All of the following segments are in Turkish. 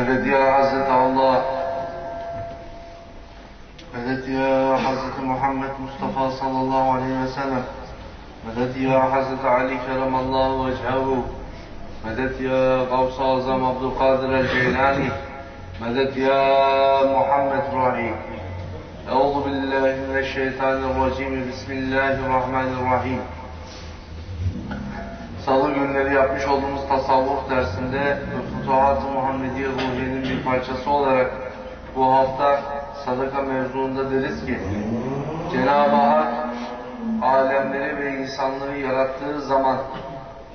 Evet ya Hazreti Allah. Evet ya Hazreti Muhammed Mustafa sallallahu aleyhi ve sellem. Medet ya Hazreti Ali keremallahu vecehu. Medet ya Gavs-ı Azam Abdülkadir el-Ceylani. Medet ya Muhammed Rahim. Euzu billahi mineşşeytanirracim. Bismillahirrahmanirrahim. Salı günleri yapmış olduğumuz tasavvuf dersinde Futuhat-ı Muhammediye Ruhiye'nin bir parçası olarak bu hafta sadaka mevzuunda deriz ki Cenab-ı Hak alemleri ve insanları yarattığı zaman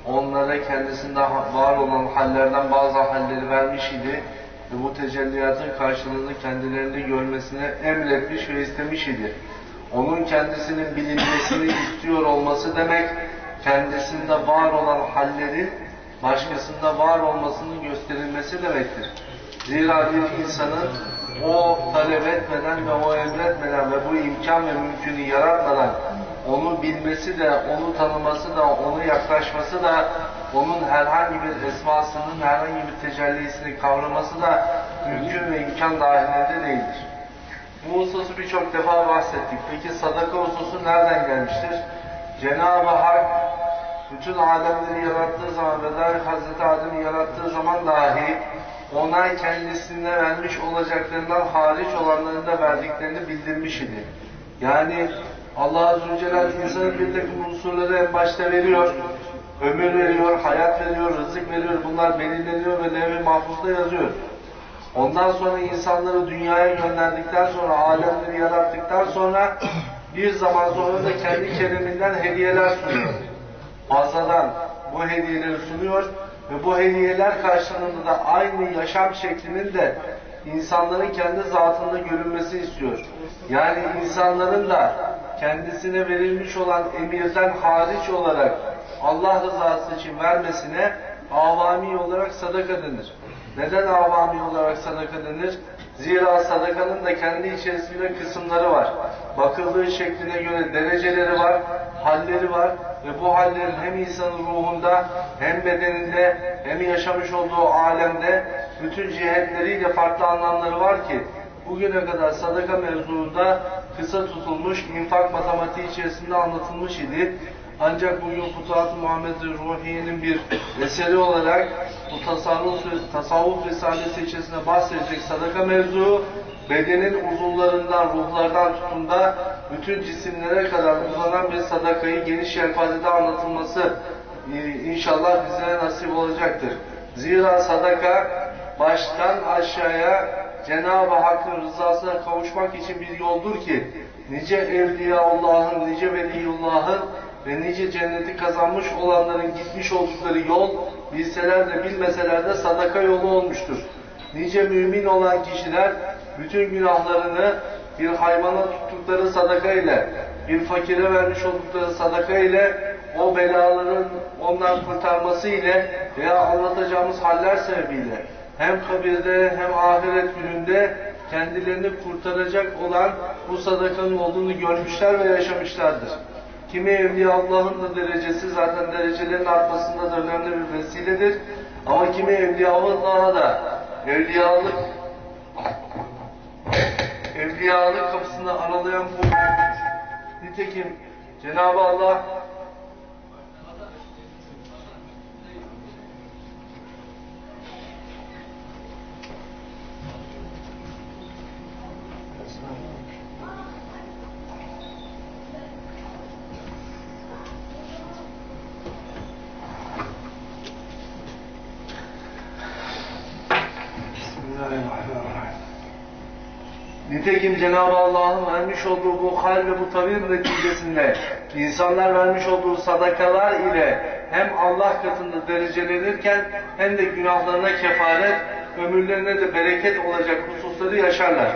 onlara kendisinde var olan hallerden bazı halleri vermiş idi ve bu tecelliyatın karşılığını kendilerinde görmesine emretmiş ve istemiş idi. Onun kendisinin bilinmesini istiyor olması demek, kendisinde var olan hallerin başkasında var olmasının gösterilmesi demektir. Zira bir insanın o talep etmeden ve o emretmeden ve bu imkan ve mümkünü yaratmadan onu bilmesi de, onu tanıması da, onu yaklaşması da, onun herhangi bir esmasının herhangi bir tecellisini kavraması da mümkün ve imkan dahilinde değildir. Bu hususu birçok defa bahsettik. Peki sadaka hususu nereden gelmiştir? Cenab-ı Hak bütün alemleri yarattığı zaman ve dahi Hazreti Adem'i yarattığı zaman dahi ona kendisine vermiş olacaklarından hariç olanların da verdiklerini bildirmiş idi. Yani Allah Azze ve Celle insanın bir takım unsurları en başta veriyor. Ömür veriyor, hayat veriyor, rızık veriyor. Bunlar belirleniyor ve levh-i mahfuzda yazıyor. Ondan sonra insanları dünyaya gönderdikten sonra, alemleri yarattıktan sonra bir zaman sonra da kendi kereminden hediyeler sunuyor. Fazladan bu hediyeleri sunuyor ve bu hediyeler karşılığında da aynı yaşam şeklinin de insanların kendi zatında görünmesi istiyor. Yani insanların da kendisine verilmiş olan emirden hariç olarak Allah rızası için vermesine avami olarak sadaka denir. Neden avami olarak sadaka denir? Zira sadakanın da kendi içerisinde kısımları var. Bakıldığı şekline göre dereceleri var, halleri var ve bu hallerin hem insanın ruhunda hem bedeninde hem yaşamış olduğu alemde bütün cihetleriyle farklı anlamları var ki bugüne kadar sadaka mevzuunda kısa tutulmuş infak matematiği içerisinde anlatılmış idi. Ancak bugün Futuhat-ı Muhammed Ruhiye'nin bir eseri olarak bu tasavvuf, tasavvuf risalesi içerisinde bahsedecek sadaka mevzu bedenin uzuvlarından, ruhlardan tutun da bütün cisimlere kadar uzanan bir sadakayı geniş yelpazede anlatılması inşallah bizlere nasip olacaktır. Zira sadaka baştan aşağıya Cenab-ı Hakk'ın rızasına kavuşmak için bir yoldur ki nice Evliyaullah'ın, nice Veliyullah'ın ve nice cenneti kazanmış olanların gitmiş oldukları yol bilseler de bilmeseler de sadaka yolu olmuştur. Nice mümin olan kişiler bütün günahlarını bir hayvana tuttukları sadaka ile, bir fakire vermiş oldukları sadaka ile, o belaların ondan kurtarması ile veya anlatacağımız haller sebebiyle hem kabirde hem ahiret gününde kendilerini kurtaracak olan bu sadakanın olduğunu görmüşler ve yaşamışlardır. Kimi Evliya Allah'ın da derecesi zaten derecelerin artmasında da önemli bir vesiledir. Ama kimi Evliya Allah'a da evliyalık evliyalık kapısında aralayan bu nitekim Cenab-ı Allah Nitekim Cenab-ı Allah'ın vermiş olduğu bu hal ve bu tavır neticesinde insanlar vermiş olduğu sadakalar ile hem Allah katında derecelenirken hem de günahlarına kefaret, ömürlerine de bereket olacak hususları yaşarlar.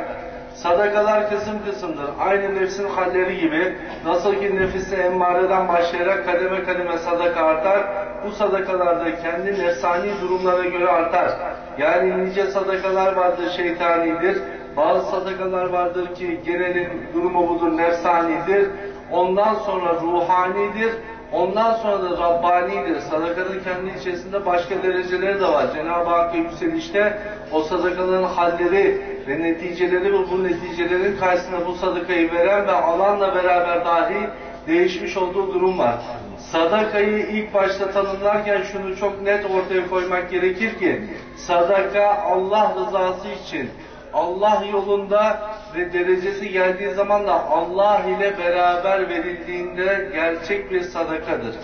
Sadakalar kısım kısımdır. Aynı nefsin halleri gibi nasıl ki nefiste emmareden başlayarak kademe kademe sadaka artar, bu sadakalarda kendi nefsani durumlara göre artar. Yani nice sadakalar vardır şeytanidir, bazı sadakalar vardır ki genelin durumu budur, nefsanidir. Ondan sonra ruhanidir. Ondan sonra da Rabbani'dir. Sadakanın kendi içerisinde başka dereceleri de var. Cenab-ı Hakk'a yükselişte o sadakanın halleri ve neticeleri ve bu neticelerin karşısında bu sadakayı veren ve alanla beraber dahi değişmiş olduğu durum var. Sadakayı ilk başta tanımlarken şunu çok net ortaya koymak gerekir ki sadaka Allah rızası için Allah yolunda ve derecesi geldiği zaman da Allah ile beraber verildiğinde gerçek bir sadakadır.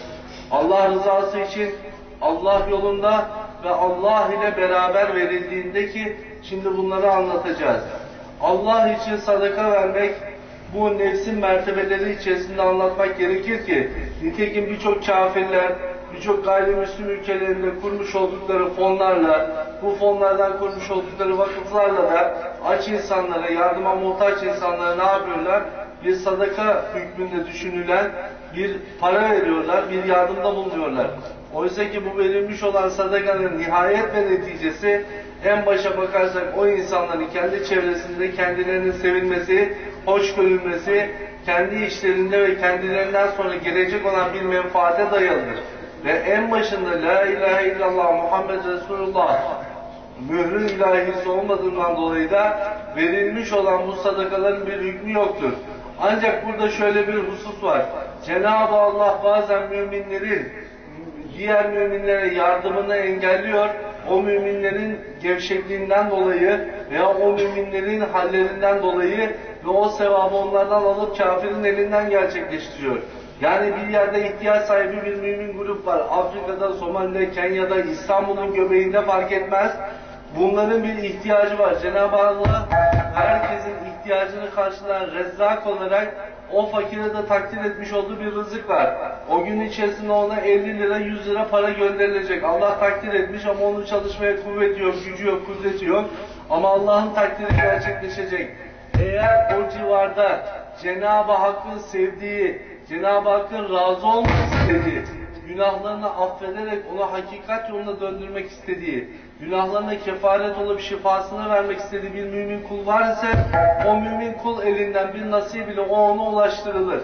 Allah rızası için Allah yolunda ve Allah ile beraber verildiğinde ki şimdi bunları anlatacağız. Allah için sadaka vermek bu nefsin mertebeleri içerisinde anlatmak gerekir ki nitekim birçok kafirler, birçok gayrimüslim ülkelerinde kurmuş oldukları fonlarla, bu fonlardan kurmuş oldukları vakıflarla da aç insanlara, yardıma muhtaç insanlara ne yapıyorlar? Bir sadaka hükmünde düşünülen bir para veriyorlar, bir yardımda bulunuyorlar. Oysa ki bu verilmiş olan sadakanın nihayet ve neticesi en başa bakarsak o insanların kendi çevresinde kendilerinin sevilmesi, hoş görülmesi, kendi işlerinde ve kendilerinden sonra gelecek olan bir menfaate dayalıdır. Ve en başında La ilahe illallah Muhammed Resulullah mührün ilahisi olmadığından dolayı da verilmiş olan bu sadakaların bir hükmü yoktur. Ancak burada şöyle bir husus var. Cenab-ı Allah bazen müminlerin diğer müminlere yardımını engelliyor. O müminlerin gevşekliğinden dolayı veya o müminlerin hallerinden dolayı ve o sevabı onlardan alıp kafirin elinden gerçekleştiriyor. Yani bir yerde ihtiyaç sahibi bir mümin grup var. Afrika'da, Somali'de, Kenya'da, İstanbul'un göbeğinde fark etmez. Bunların bir ihtiyacı var. Cenab-ı Allah herkesin ihtiyacını karşılayan rezzak olarak o fakire de takdir etmiş olduğu bir rızık var. O gün içerisinde ona 50 lira 100 lira para gönderilecek. Allah takdir etmiş ama onun çalışmaya kuvveti yok, gücü yok, kudreti yok. Ama Allah'ın takdiri gerçekleşecek. Eğer o civarda Cenab-ı Hakk'ın sevdiği, Cenab-ı Hakk'ın razı olmak istediği, günahlarını affederek onu hakikat yoluna döndürmek istediği, günahlarına kefaret olup şifasını vermek istediği bir mümin kul var ise o mümin kul elinden bir nasip ile o ona ulaştırılır.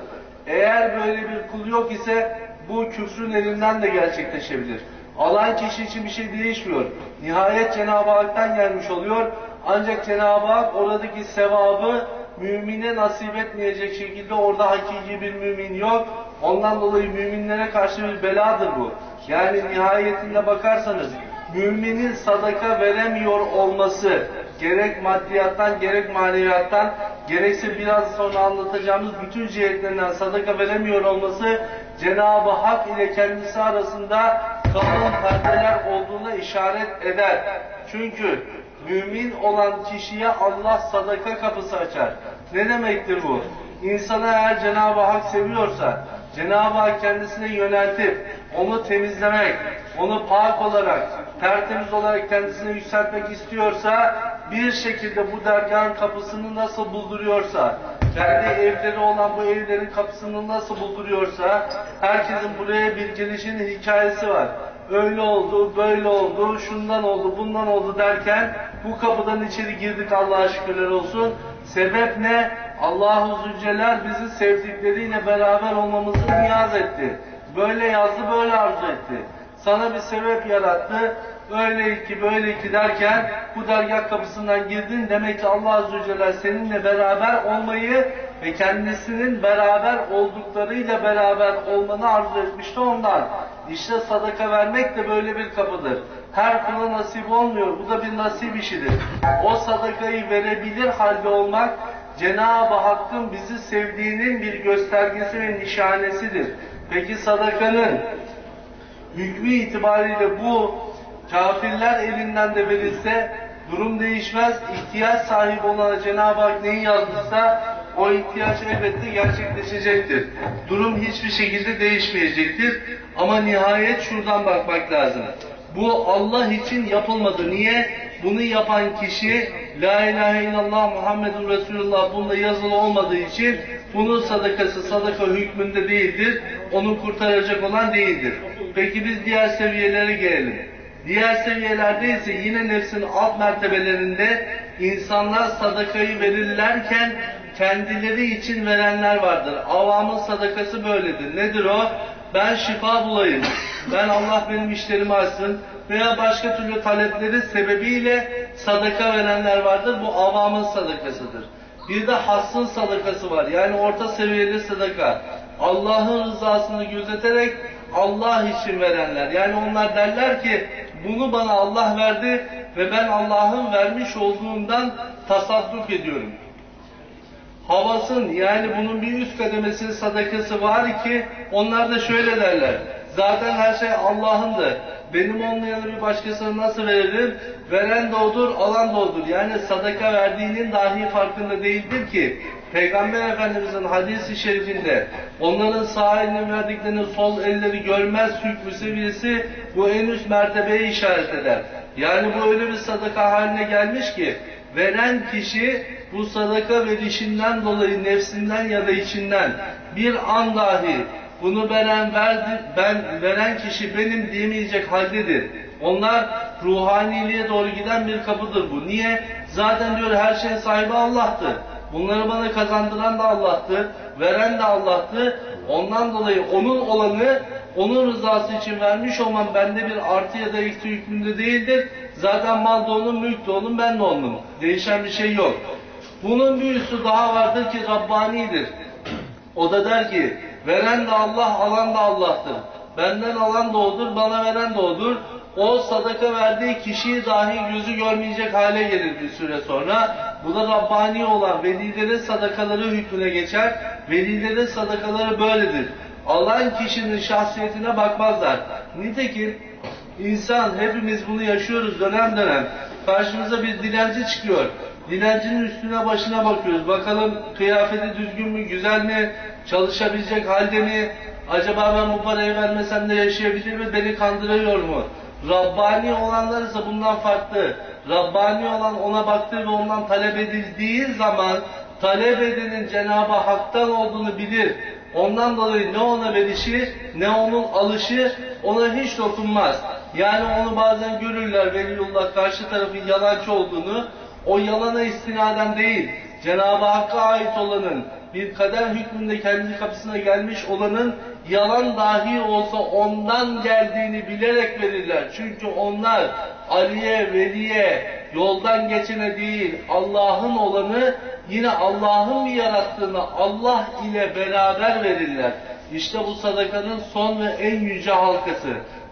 Eğer böyle bir kul yok ise bu küfrün elinden de gerçekleşebilir. Alan kişi için bir şey değişmiyor. Nihayet Cenab-ı Hak'tan gelmiş oluyor. Ancak Cenab-ı Hak oradaki sevabı mümine nasip etmeyecek şekilde orada hakiki bir mümin yok. Ondan dolayı müminlere karşı bir beladır bu. Yani nihayetinde bakarsanız müminin sadaka veremiyor olması gerek maddiyattan gerek maneviyattan gerekse biraz sonra anlatacağımız bütün cihetlerinden sadaka veremiyor olması Cenab-ı Hak ile kendisi arasında kalın perdeler olduğuna işaret eder. Çünkü mümin olan kişiye Allah sadaka kapısı açar. Ne demektir bu? İnsana eğer Cenab-ı Hak seviyorsa, Cenab-ı Hak kendisine yöneltip, onu temizlemek, onu pak olarak, tertemiz olarak kendisine yükseltmek istiyorsa, bir şekilde bu dergahın kapısını nasıl bulduruyorsa, kendi evleri olan bu evlerin kapısını nasıl bulduruyorsa, herkesin buraya bir gelişinin hikayesi var. Öyle oldu, böyle oldu, şundan oldu, bundan oldu derken, bu kapıdan içeri girdik Allah'a şükürler olsun. Sebep ne? Allahu Zülcelal bizi sevdikleriyle beraber olmamızı niyaz etti. Böyle yazdı, böyle arzu etti. Sana bir sebep yarattı. Öyle ki böyle ki derken bu dergah kapısından girdin. Demek ki Allah Zülcelal seninle beraber olmayı ve kendisinin beraber olduklarıyla beraber olmanı arzu etmişti ondan. İşte sadaka vermek de böyle bir kapıdır. Her kula nasip olmuyor. Bu da bir nasip işidir. O sadakayı verebilir halde olmak Cenab-ı Hakk'ın bizi sevdiğinin bir göstergesi ve nişanesidir. Peki sadakanın hükmü itibariyle bu kafirler elinden de verilse durum değişmez. İhtiyaç sahibi olan Cenab-ı Hak neyi yazmışsa o ihtiyaç elbette gerçekleşecektir. Durum hiçbir şekilde değişmeyecektir. Ama nihayet şuradan bakmak lazım. Bu Allah için yapılmadı. Niye? Bunu yapan kişi La ilahe illallah Muhammedun Resulullah bunda yazılı olmadığı için bunun sadakası sadaka hükmünde değildir. Onu kurtaracak olan değildir. Peki biz diğer seviyelere gelelim. Diğer seviyelerde ise yine nefsin alt mertebelerinde insanlar sadakayı verirlerken kendileri için verenler vardır. Avamın sadakası böyledir. Nedir o? Ben şifa bulayım, ben Allah benim işlerimi açsın veya başka türlü talepleri sebebiyle sadaka verenler vardır. Bu avamın sadakasıdır. Bir de hassın sadakası var. Yani orta seviyeli sadaka. Allah'ın rızasını gözeterek Allah için verenler. Yani onlar derler ki bunu bana Allah verdi ve ben Allah'ın vermiş olduğundan tasadduk ediyorum. Havasın yani bunun bir üst kademesi sadakası var ki onlar da şöyle derler. Zaten her şey Allah'ındır. Benim olmayanı bir başkasına nasıl veririm? Veren de odur, alan da odur. Yani sadaka verdiğinin dahi farkında değildir ki Peygamber Efendimizin hadisi şerifinde onların sağ elini verdiklerini sol elleri görmez hükmü seviyesi bu en üst mertebeye işaret eder. Yani bu öyle bir sadaka haline gelmiş ki veren kişi bu sadaka verişinden dolayı nefsinden ya da içinden bir an dahi bunu veren verdi, ben veren kişi benim diyemeyecek haldedir. Onlar ruhaniliğe doğru giden bir kapıdır bu. Niye? Zaten diyor her şeyin sahibi Allah'tır. Bunları bana kazandıran da Allah'tır, veren de Allah'tır. Ondan dolayı onun olanı, onun rızası için vermiş olmam bende bir artı ya da eksi hükmünde değildir. Zaten mal da onun, mülk de onun, ben de onun. Değişen bir şey yok. Bunun bir üstü daha vardır ki Rabbani'dir. O da der ki, veren de Allah, alan da Allah'tır. Benden alan da odur, bana veren de odur. O sadaka verdiği kişiyi dahi gözü görmeyecek hale gelir bir süre sonra. Bu da Rabbani olan velilerin sadakaları hükmüne geçer. Velilerin sadakaları böyledir. Alan kişinin şahsiyetine bakmazlar. Nitekim insan hepimiz bunu yaşıyoruz dönem dönem. Karşımıza bir dilenci çıkıyor. Dilencinin üstüne başına bakıyoruz. Bakalım kıyafeti düzgün mü, güzel mi, çalışabilecek halde mi? Acaba ben bu parayı vermesem de yaşayabilir mi? Beni kandırıyor mu? Rabbani olanlar ise bundan farklı. Rabbani olan ona baktığı ve ondan talep edildiği zaman talep edenin Cenab-ı Hak'tan olduğunu bilir. Ondan dolayı ne ona verişi ne onun alışı ona hiç dokunmaz. Yani onu bazen görürler Veliullah karşı tarafın yalancı olduğunu. O yalana istinaden değil, Cenab-ı Hakk'a ait olanın, bir kader hükmünde kendi kapısına gelmiş olanın yalan dahi olsa ondan geldiğini bilerek verirler. Çünkü onlar Ali'ye, Veli'ye, yoldan geçene değil, Allah'ın olanı yine Allah'ın bir yarattığını Allah ile beraber verirler. İşte bu sadakanın son ve en yüce halkası.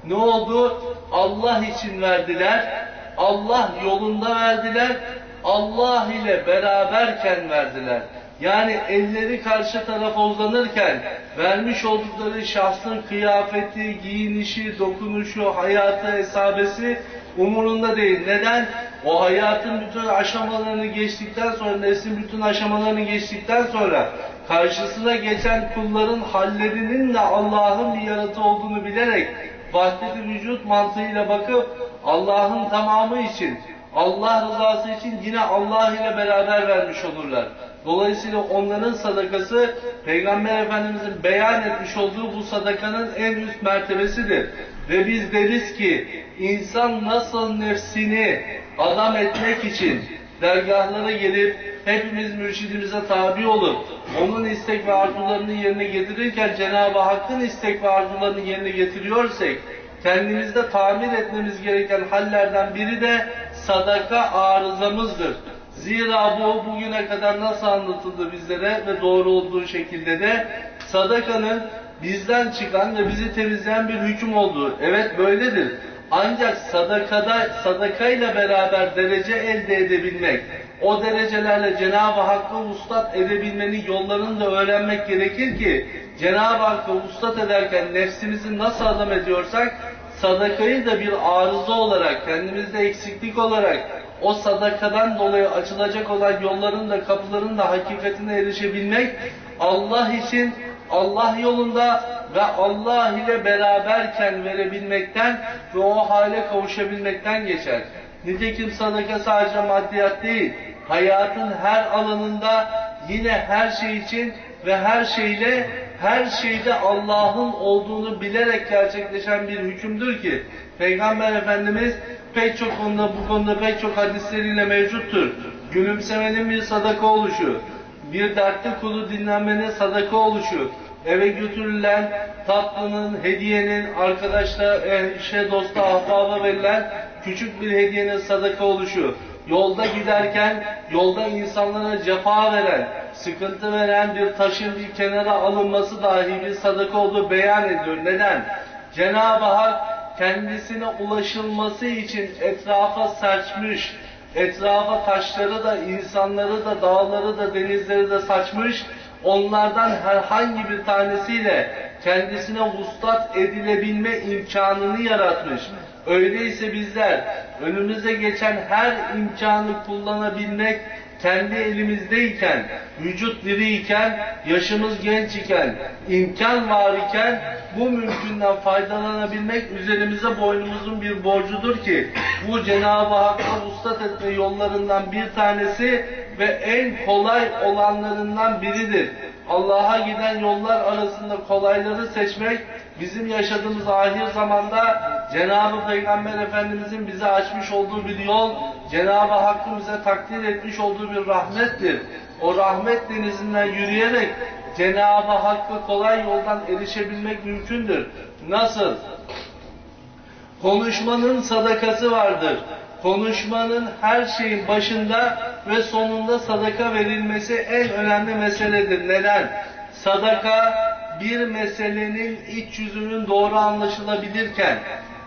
Ne oldu? Allah için verdiler, Allah yolunda verdiler, Allah ile beraberken verdiler. Yani elleri karşı tarafa uzanırken vermiş oldukları şahsın kıyafeti, giyinişi, dokunuşu, hayatı, hesabesi umurunda değil. Neden? O hayatın bütün aşamalarını geçtikten sonra, neslin bütün aşamalarını geçtikten sonra karşısına geçen kulların hallerinin de Allah'ın bir yaratı olduğunu bilerek vahdet-i vücut mantığıyla bakıp Allah'ın tamamı için, Allah rızası için yine Allah ile beraber vermiş olurlar. Dolayısıyla onların sadakası Peygamber Efendimizin beyan etmiş olduğu bu sadakanın en üst mertebesidir. Ve biz deriz ki insan nasıl nefsini adam etmek için dergahlara gelip hepimiz mürşidimize tabi olup onun istek ve arzularını yerine getirirken Cenab-ı Hakk'ın istek ve arzularını yerine getiriyorsak kendimizde tamir etmemiz gereken hallerden biri de sadaka arızamızdır. Zira bu bugüne kadar nasıl anlatıldı bizlere ve doğru olduğu şekilde de sadakanın bizden çıkan ve bizi temizleyen bir hüküm olduğu. Evet böyledir. Ancak sadakada sadakayla beraber derece elde edebilmek, o derecelerle Cenab-ı Hakk'ı ustat edebilmenin yollarını da öğrenmek gerekir ki Cenab-ı Hakk'ı ustat ederken nefsimizi nasıl adam ediyorsak sadakayı da bir arıza olarak, kendimizde eksiklik olarak o sadakadan dolayı açılacak olan yolların da kapıların da hakikatine erişebilmek Allah için Allah yolunda ve Allah ile beraberken verebilmekten ve o hale kavuşabilmekten geçer. Nitekim sadaka sadece maddiyat değil, hayatın her alanında yine her şey için ve her şeyle her şeyde Allah'ın olduğunu bilerek gerçekleşen bir hükümdür ki Peygamber Efendimiz pek çok konuda bu konuda pek çok hadisleriyle mevcuttur. Gülümsemenin bir sadaka oluşu, bir dertli kulu dinlenmenin sadaka oluşu, eve götürülen tatlının, hediyenin, arkadaşla, eşe, dosta, ahbaba verilen küçük bir hediyenin sadaka oluşu. Yolda giderken, yolda insanlara cefa veren, sıkıntı veren bir taşın bir kenara alınması dahi bir sadaka olduğu beyan ediyor. Neden? Cenab-ı Hak kendisine ulaşılması için etrafa saçmış, etrafa taşları da, insanları da, dağları da, denizleri de saçmış, onlardan herhangi bir tanesiyle kendisine vuslat edilebilme imkanını yaratmış. Öyleyse bizler önümüze geçen her imkanı kullanabilmek kendi elimizdeyken, vücut diriyken, yaşımız genç iken, imkan var iken bu mümkünden faydalanabilmek üzerimize boynumuzun bir borcudur ki bu Cenab-ı Hakk'a vuslat etme yollarından bir tanesi ve en kolay olanlarından biridir. Allah'a giden yollar arasında kolayları seçmek bizim yaşadığımız ahir zamanda Cenab-ı Peygamber Efendimizin bize açmış olduğu bir yol, Cenab-ı Hakk'ın bize takdir etmiş olduğu bir rahmettir. O rahmet denizinden yürüyerek Cenab-ı Hakk'a kolay yoldan erişebilmek mümkündür. Nasıl? Konuşmanın sadakası vardır. Konuşmanın her şeyin başında ve sonunda sadaka verilmesi en önemli meseledir. Neden? Sadaka bir meselenin iç yüzünün doğru anlaşılabilirken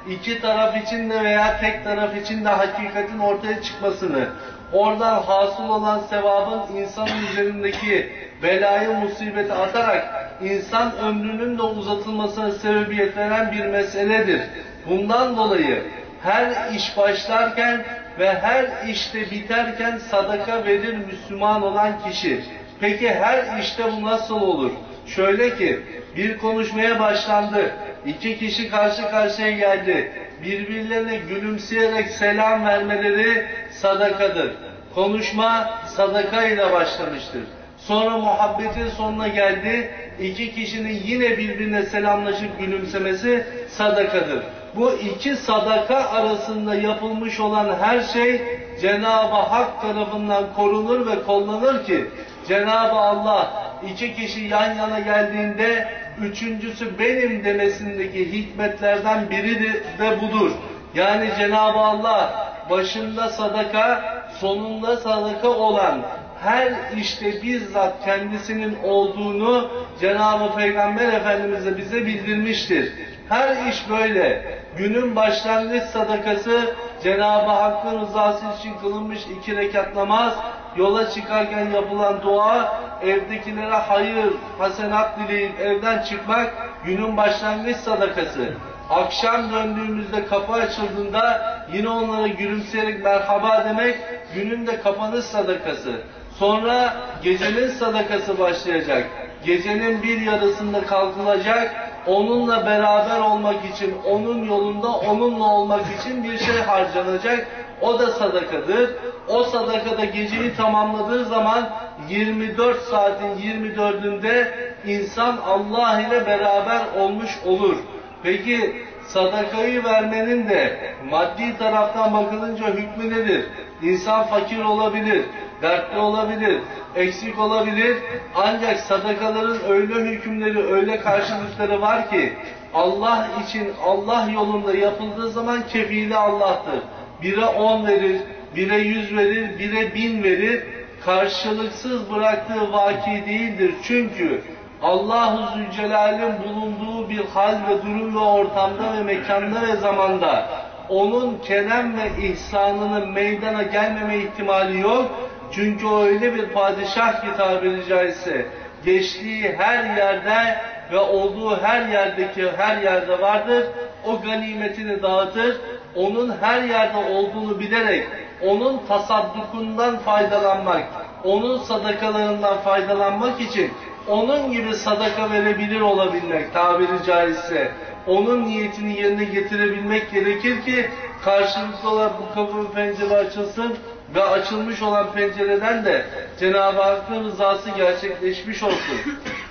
iki taraf için de veya tek taraf için de hakikatin ortaya çıkmasını, oradan hasıl olan sevabın insanın üzerindeki belayı musibeti atarak insan ömrünün de uzatılmasına sebebiyet veren bir meseledir. Bundan dolayı her iş başlarken ve her işte biterken sadaka verir Müslüman olan kişi. Peki her işte bu nasıl olur? Şöyle ki bir konuşmaya başlandı. İki kişi karşı karşıya geldi. Birbirlerine gülümseyerek selam vermeleri sadakadır. Konuşma sadaka ile başlamıştır. Sonra muhabbetin sonuna geldi. İki kişinin yine birbirine selamlaşıp gülümsemesi sadakadır. Bu iki sadaka arasında yapılmış olan her şey Cenab-ı Hak tarafından korunur ve kollanır ki Cenab-ı Allah iki kişi yan yana geldiğinde üçüncüsü benim demesindeki hikmetlerden biri de budur. Yani Cenab-ı Allah başında sadaka, sonunda sadaka olan her işte bizzat kendisinin olduğunu Cenab-ı Peygamber Efendimiz de bize bildirmiştir. Her iş böyle. Günün başlangıç sadakası Cenab-ı Hakk'ın rızası için kılınmış iki rekat namaz, yola çıkarken yapılan dua, evdekilere hayır, hasenat dileyip evden çıkmak günün başlangıç sadakası. Akşam döndüğümüzde kapı açıldığında yine onlara gülümseyerek merhaba demek günün de kapanış sadakası. Sonra gecenin sadakası başlayacak. Gecenin bir yarısında kalkılacak, onunla beraber olmak için, onun yolunda onunla olmak için bir şey harcanacak. O da sadakadır. O sadakada geceyi tamamladığı zaman 24 saatin 24'ünde insan Allah ile beraber olmuş olur. Peki sadakayı vermenin de maddi taraftan bakılınca hükmü nedir? İnsan fakir olabilir, dertli olabilir, eksik olabilir. Ancak sadakaların öyle hükümleri, öyle karşılıkları var ki Allah için Allah yolunda yapıldığı zaman kefili Allah'tır. Bire on verir, bire yüz verir, bire bin verir. Karşılıksız bıraktığı vaki değildir. Çünkü Allah-u Zülcelal'in bulunduğu bir hal ve durum ve ortamda ve mekanda ve zamanda onun kerem ve ihsanının meydana gelmeme ihtimali yok. Çünkü o öyle bir padişah ki tabiri caizse geçtiği her yerde ve olduğu her yerdeki her yerde vardır. O ganimetini dağıtır. Onun her yerde olduğunu bilerek onun tasaddukundan faydalanmak, onun sadakalarından faydalanmak için onun gibi sadaka verebilir olabilmek tabiri caizse onun niyetini yerine getirebilmek gerekir ki karşılıklı olarak bu kapı pencere açılsın ve açılmış olan pencereden de Cenab-ı Hakk'ın rızası gerçekleşmiş olsun.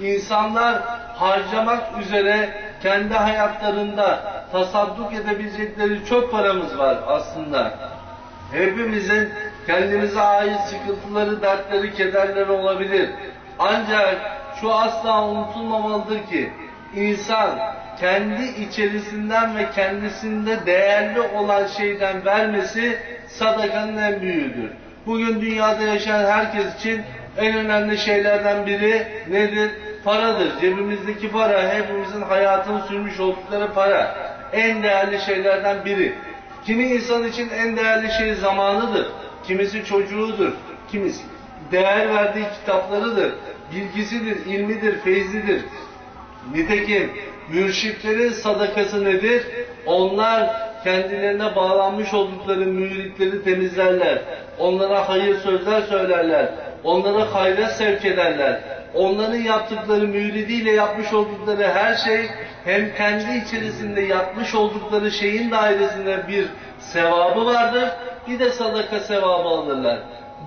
İnsanlar harcamak üzere kendi hayatlarında tasadduk edebilecekleri çok paramız var aslında. Hepimizin kendimize ait sıkıntıları, dertleri, kederleri olabilir. Ancak şu asla unutulmamalıdır ki insan kendi içerisinden ve kendisinde değerli olan şeyden vermesi sadakanın en büyüğüdür. Bugün dünyada yaşayan herkes için en önemli şeylerden biri nedir? Paradır. Cebimizdeki para, hepimizin hayatını sürmüş oldukları para. En değerli şeylerden biri. Kimi insan için en değerli şey zamanıdır. Kimisi çocuğudur. Kimisi değer verdiği kitaplarıdır. Bilgisidir, ilmidir, feyzidir. Nitekim mürşitlerin sadakası nedir? Onlar kendilerine bağlanmış oldukları müritleri temizlerler. Onlara hayır sözler söylerler. Onlara hayra sevk ederler. Onların yaptıkları müridiyle yapmış oldukları her şey hem kendi içerisinde yapmış oldukları şeyin dairesinde bir sevabı vardır, bir de sadaka sevabı alırlar.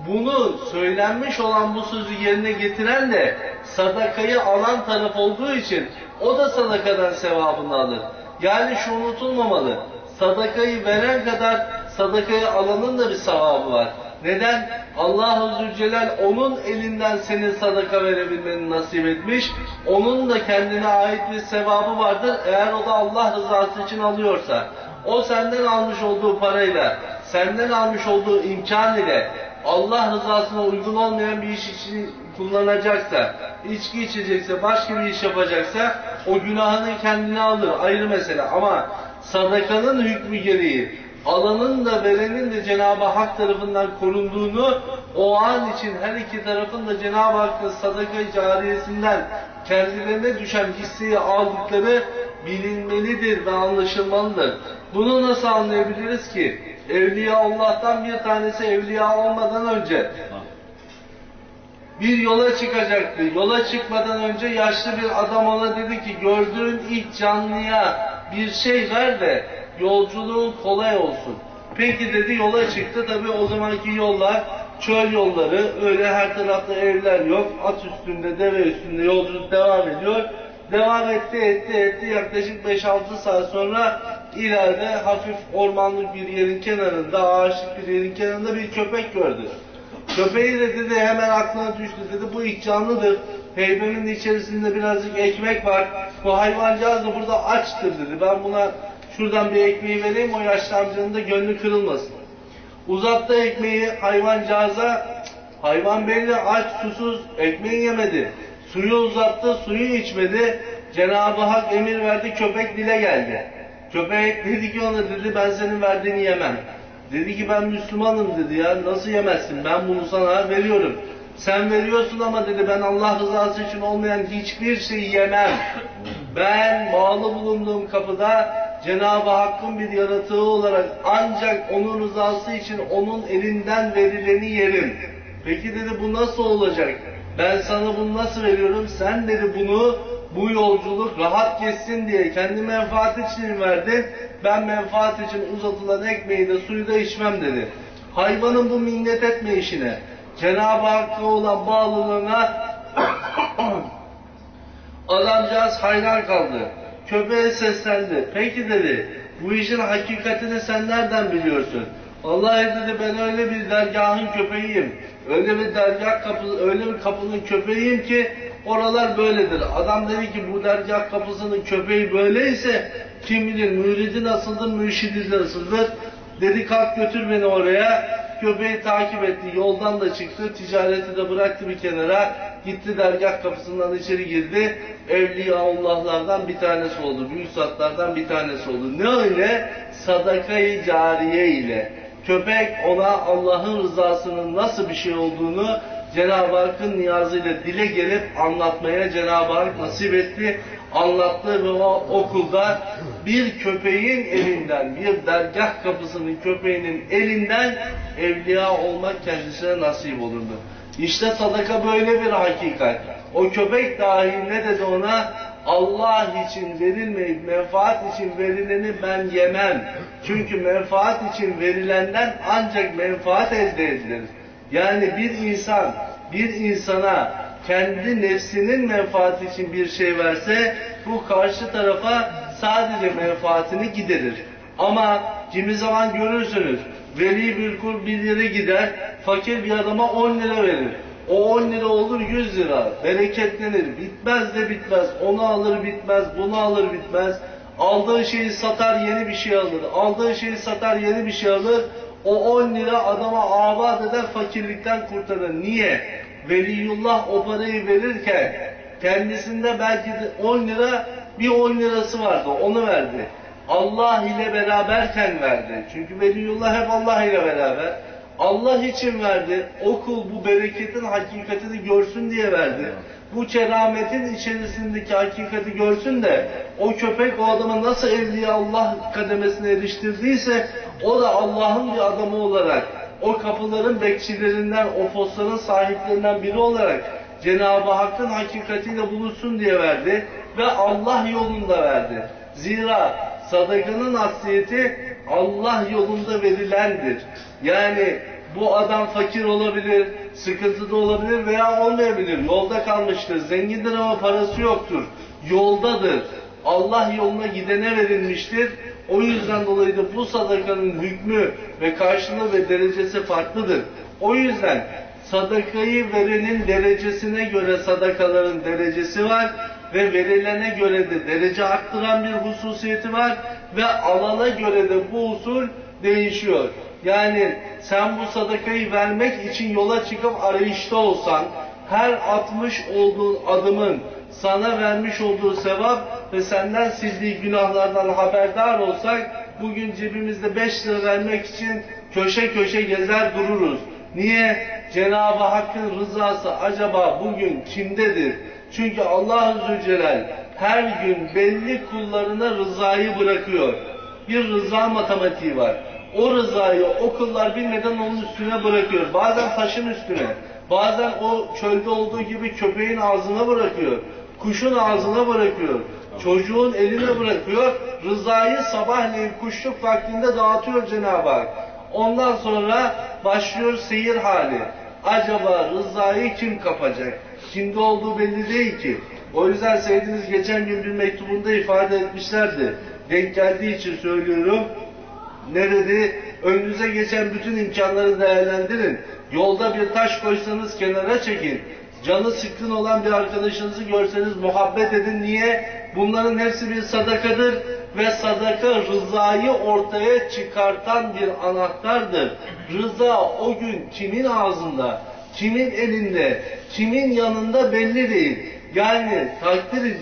Bunu söylenmiş olan bu sözü yerine getiren de sadakayı alan taraf olduğu için o da sadakadan sevabını alır. Yani şu unutulmamalı. Sadakayı veren kadar sadakayı alanın da bir sevabı var. Neden? Allah-u Zülcelal onun elinden senin sadaka verebilmeni nasip etmiş. Onun da kendine ait bir sevabı vardır. Eğer o da Allah rızası için alıyorsa. O senden almış olduğu parayla, senden almış olduğu imkan ile Allah rızasına uygun olmayan bir iş için kullanacaksa, içki içecekse, başka bir iş yapacaksa o günahını kendine alır. Ayrı mesele. Ama sadakanın hükmü gereği alanın da verenin de Cenab-ı Hak tarafından korunduğunu o an için her iki tarafın da Cenab-ı Hakk'ın sadaka cariyesinden kendilerine düşen hisseyi aldıkları bilinmelidir ve anlaşılmalıdır. Bunu nasıl anlayabiliriz ki? Evliya Allah'tan bir tanesi evliya olmadan önce bir yola çıkacaktı. Yola çıkmadan önce yaşlı bir adam ona dedi ki gördüğün ilk canlıya bir şey ver de yolculuğun kolay olsun. Peki dedi yola çıktı. Tabi o zamanki yollar çöl yolları. Öyle her tarafta evler yok. At üstünde, deve üstünde yolculuk devam ediyor. Devam etti, etti, etti. Yaklaşık 5-6 saat sonra ileride hafif ormanlık bir yerin kenarında, ağaçlık bir yerin kenarında bir köpek gördü. Köpeği de dedi hemen aklına düştü dedi bu ilk canlıdır. Heybemin içerisinde birazcık ekmek var. Bu hayvancağız da burada açtır dedi. Ben buna şuradan bir ekmeği vereyim o yaşlı amcanın da gönlü kırılmasın. Uzattı ekmeği hayvancağıza. Hayvan belli aç susuz ekmeği yemedi. Suyu uzattı suyu içmedi. Cenab-ı Hak emir verdi köpek dile geldi. Köpek dedi ki ona dedi ben senin verdiğini yemem. Dedi ki ben Müslümanım dedi ya nasıl yemezsin ben bunu sana veriyorum. Sen veriyorsun ama dedi ben Allah rızası için olmayan hiçbir şeyi yemem. Ben bağlı bulunduğum kapıda Cenab-ı Hakk'ın bir yaratığı olarak ancak onun rızası için onun elinden verileni yerim. Peki dedi bu nasıl olacak? Ben sana bunu nasıl veriyorum? Sen dedi bunu bu yolculuk rahat geçsin diye kendi menfaat için verdin. Ben menfaat için uzatılan ekmeği de suyu da içmem dedi. Hayvanın bu minnet etme işine, Cenab-ı Hakk'a olan bağlılığına adamcağız hayran kaldı. Köpeğe seslendi. Peki dedi, bu işin hakikatini sen nereden biliyorsun? Vallahi dedi ben öyle bir dergahın köpeğiyim. Öyle bir dergah kapı, öyle bir kapının köpeğiyim ki oralar böyledir. Adam dedi ki bu dergah kapısının köpeği böyleyse kim bilir müridi nasıldır, mürşidi nasıldır. Dedi kalk götür beni oraya. Köpeği takip etti, yoldan da çıktı, ticareti de bıraktı bir kenara. Gitti dergah kapısından içeri girdi. Evliya Allah'lardan bir tanesi oldu, büyük zatlardan bir tanesi oldu. Ne öyle? Sadakayı cariye ile. Köpek ona Allah'ın rızasının nasıl bir şey olduğunu Cenab-ı Hakk'ın niyazıyla dile gelip anlatmaya Cenab-ı Hak nasip etti. Anlattı ve o okulda bir köpeğin elinden, bir dergah kapısının köpeğinin elinden evliya olmak kendisine nasip olurdu. İşte sadaka böyle bir hakikat. O köpek dahi ne dedi ona? Allah için verilmeyip menfaat için verileni ben yemem. Çünkü menfaat için verilenden ancak menfaat elde edilir. Yani bir insan bir insana kendi nefsinin menfaati için bir şey verse bu karşı tarafa sadece menfaatini giderir. Ama kimi zaman görürsünüz veli bir kul bir yere gider fakir bir adama 10 lira verir. O 10 lira olur 100 lira. Bereketlenir. Bitmez de bitmez. Onu alır bitmez. Bunu alır bitmez. Aldığı şeyi satar yeni bir şey alır. Aldığı şeyi satar yeni bir şey alır. O 10 lira adama abat eder fakirlikten kurtarır. Niye? Veliyullah o parayı verirken kendisinde belki de 10 lira bir 10 lirası vardı. Onu verdi. Allah ile beraberken verdi. Çünkü Veliyullah hep Allah ile beraber. Allah için verdi. O kul bu bereketin hakikatini görsün diye verdi. Bu kerametin içerisindeki hakikati görsün de o köpek o adamı nasıl evliya Allah kademesine eriştirdiyse o da Allah'ın bir adamı olarak o kapıların bekçilerinden, o fosların sahiplerinden biri olarak Cenab-ı Hakk'ın hakikatiyle buluşsun diye verdi ve Allah yolunda verdi. Zira sadakanın asliyeti Allah yolunda verilendir. Yani bu adam fakir olabilir, sıkıntıda olabilir veya olmayabilir. Yolda kalmıştır, zengindir ama parası yoktur. Yoldadır. Allah yoluna gidene verilmiştir. O yüzden dolayı da bu sadakanın hükmü ve karşılığı ve derecesi farklıdır. O yüzden sadakayı verenin derecesine göre sadakaların derecesi var ve verilene göre de derece arttıran bir hususiyeti var ve alana göre de bu usul değişiyor. Yani sen bu sadakayı vermek için yola çıkıp arayışta olsan, her atmış olduğun adımın sana vermiş olduğu sevap ve senden sildiği günahlardan haberdar olsak, bugün cebimizde 5 lira vermek için köşe köşe gezer dururuz. Niye? Cenab-ı Hakk'ın rızası acaba bugün kimdedir? Çünkü Allah Zülcelal her gün belli kullarına rızayı bırakıyor. Bir rıza matematiği var. O rızayı o kullar bilmeden onun üstüne bırakıyor. Bazen taşın üstüne, bazen o çölde olduğu gibi köpeğin ağzına bırakıyor. Kuşun ağzına bırakıyor. Çocuğun eline bırakıyor. Rızayı sabahleyin kuşluk vaktinde dağıtıyor Cenab-ı Hak. Ondan sonra başlıyor seyir hali. Acaba rızayı kim kapacak? Kimde olduğu belli değil ki. O yüzden sevdiğiniz geçen gün bir mektubunda ifade etmişlerdi. Denk geldiği için söylüyorum. Ne dedi? Önünüze geçen bütün imkanları değerlendirin. Yolda bir taş koysanız kenara çekin. Canı sıkkın olan bir arkadaşınızı görseniz muhabbet edin. Niye? Bunların hepsi bir sadakadır ve sadaka rızayı ortaya çıkartan bir anahtardır. Rıza o gün kimin ağzında, kimin elinde, kimin yanında belli değil. Yani takdiri,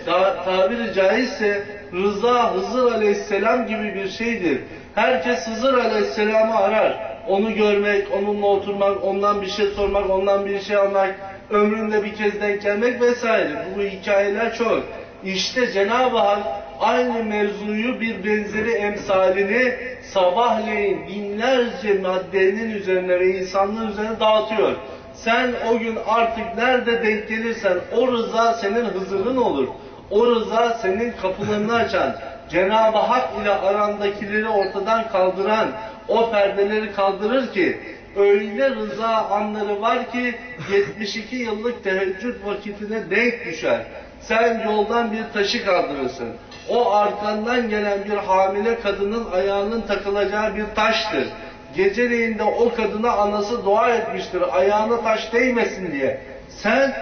tabiri caizse rıza Hızır Aleyhisselam gibi bir şeydir. Herkes Hızır Aleyhisselam'ı arar. Onu görmek, onunla oturmak, ondan bir şey sormak, ondan bir şey almak, ömründe bir kez denk gelmek vesaire. Bu hikayeler çok. İşte Cenab-ı Hak aynı mevzuyu bir benzeri emsalini sabahleyin binlerce maddenin üzerine ve insanlığın üzerine dağıtıyor. Sen o gün artık nerede denk gelirsen o rıza senin hızırın olur. O rıza senin kapılarını açan, Cenab-ı Hak ile arandakileri ortadan kaldıran, o perdeleri kaldırır ki öyle rıza anları var ki 72 yıllık teheccüd vakitine denk düşer. Sen yoldan bir taşı kaldırırsın. O arkandan gelen bir hamile kadının ayağının takılacağı bir taştır. Geceleyin de o kadına anası dua etmiştir. Ayağına taş değmesin diye. Sen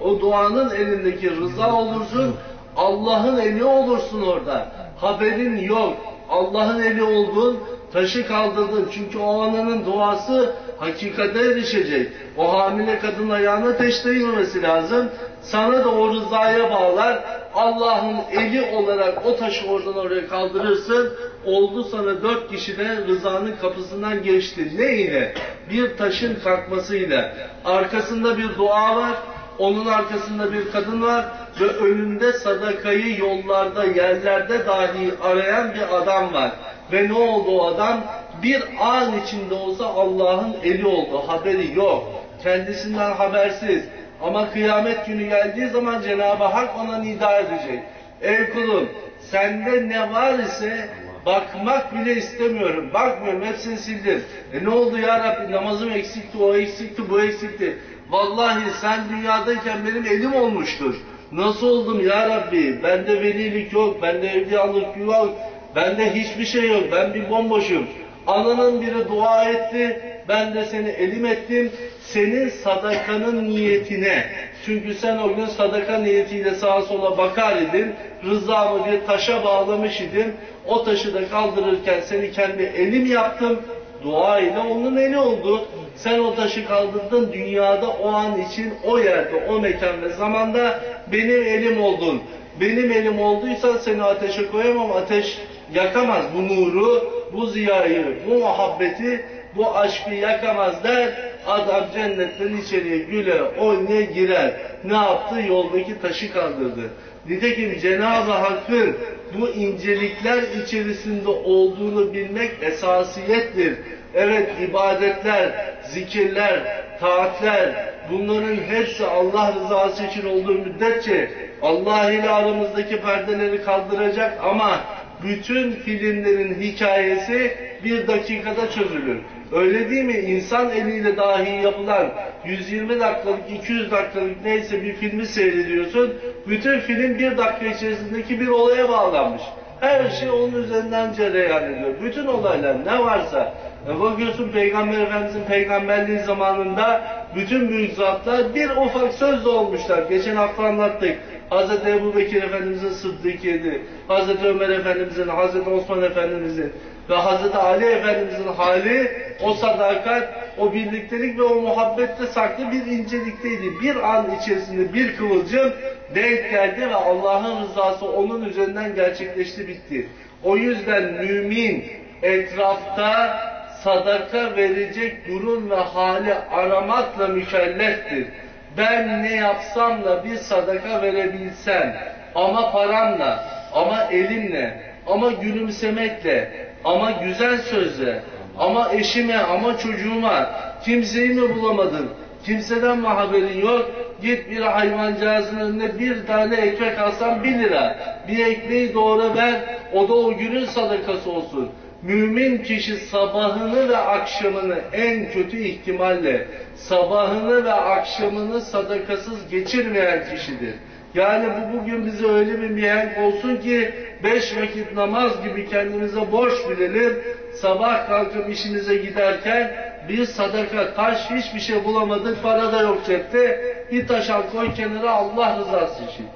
o duanın elindeki rıza olursun. Allah'ın eli olursun orada. Haberin yok. Allah'ın eli oldun, taşı kaldırdın. Çünkü o ananın duası hakikate erişecek. O hamile kadın ayağına taş değmemesi lazım. Sana da o rızaya bağlar. Allah'ın eli olarak o taşı oradan oraya kaldırırsın. Oldu sana dört kişi de rızanın kapısından geçti. Ne ile? Bir taşın kalkmasıyla. Arkasında bir dua var. Onun arkasında bir kadın var ve önünde sadakayı yollarda, yerlerde dahi arayan bir adam var. Ve ne oldu o adam? Bir an içinde olsa Allah'ın eli oldu, haberi yok. Kendisinden habersiz. Ama kıyamet günü geldiği zaman Cenab-ı Hak ona nida edecek. Ey kulum, sende ne var ise bakmak bile istemiyorum. Bakmıyorum, hepsini sildim. E ne oldu ya Rabbi? Namazım eksikti, o eksikti, bu eksikti. Vallahi sen dünyadayken benim elim olmuştur. Nasıl oldum ya Rabbi? Bende velilik yok, bende evliyalık yok, bende hiçbir şey yok. Ben bir bomboşum. Ananın biri dua etti, Ben de seni elim ettim. Senin sadakanın niyetine. Çünkü sen o gün sadaka niyetiyle sağa sola bakar idin. Rızamı bir taşa bağlamış idin. O taşı da kaldırırken seni kendi elim yaptım. Dua ile onun eli oldu. Sen o taşı kaldırdın dünyada o an için o yerde, o mekan ve zamanda benim elim oldun. Benim elim olduysa seni ateşe koyamam. Ateş yakamaz bu nuru, bu ziyayı, bu muhabbeti, bu aşkı yakamaz der. Adam cennetten içeriye güle, oynaya girer. Ne yaptı? Yoldaki taşı kaldırdı. Nitekim Cenab-ı Hakk'ın bu incelikler içerisinde olduğunu bilmek esasiyettir. Evet ibadetler, zikirler, taatler bunların hepsi Allah rızası için olduğu müddetçe Allah ile aramızdaki perdeleri kaldıracak ama bütün filmlerin hikayesi bir dakikada çözülür. Öyle değil mi? İnsan eliyle dahi yapılan 120 dakikalık, 200 dakikalık neyse bir filmi seyrediyorsun. Bütün film bir dakika içerisindeki bir olaya bağlanmış. Her şey onun üzerinden cereyan ediyor. Bütün olaylar ne varsa. E bakıyorsun Peygamber Efendimizin peygamberliği zamanında bütün büyük zatlar bir ufak sözle olmuşlar. Geçen hafta anlattık. Hz. Ebu Bekir Efendimizin Sıddıkiyeti, Hz. Ömer Efendimizin, Hz. Osman Efendimizin ve Hz. Ali Efendimizin hali o sadakat, o birliktelik ve o muhabbette saklı bir incelikteydi. Bir an içerisinde bir kıvılcım denk geldi ve Allah'ın rızası onun üzerinden gerçekleşti bitti. O yüzden mümin etrafta sadaka verecek durum ve hali aramakla mükelleftir. Ben ne yapsam da bir sadaka verebilsem ama paramla, ama elimle, ama gülümsemekle, ama güzel sözle, ama eşime, ama çocuğuma kimseyi mi bulamadın? Kimseden mi haberin yok? Git bir hayvancağızın önüne bir tane ekmek alsan bir lira. Bir ekmeği doğru ver, o da o günün sadakası olsun. Mümin kişi sabahını ve akşamını en kötü ihtimalle sabahını ve akşamını sadakasız geçirmeyen kişidir. Yani bu bugün bize öyle bir mihenk olsun ki beş vakit namaz gibi kendimize borç bilelim. Sabah kalkıp işimize giderken bir sadaka, taş hiçbir şey bulamadık, para da yok cepte. Bir taş al koy kenara Allah rızası için.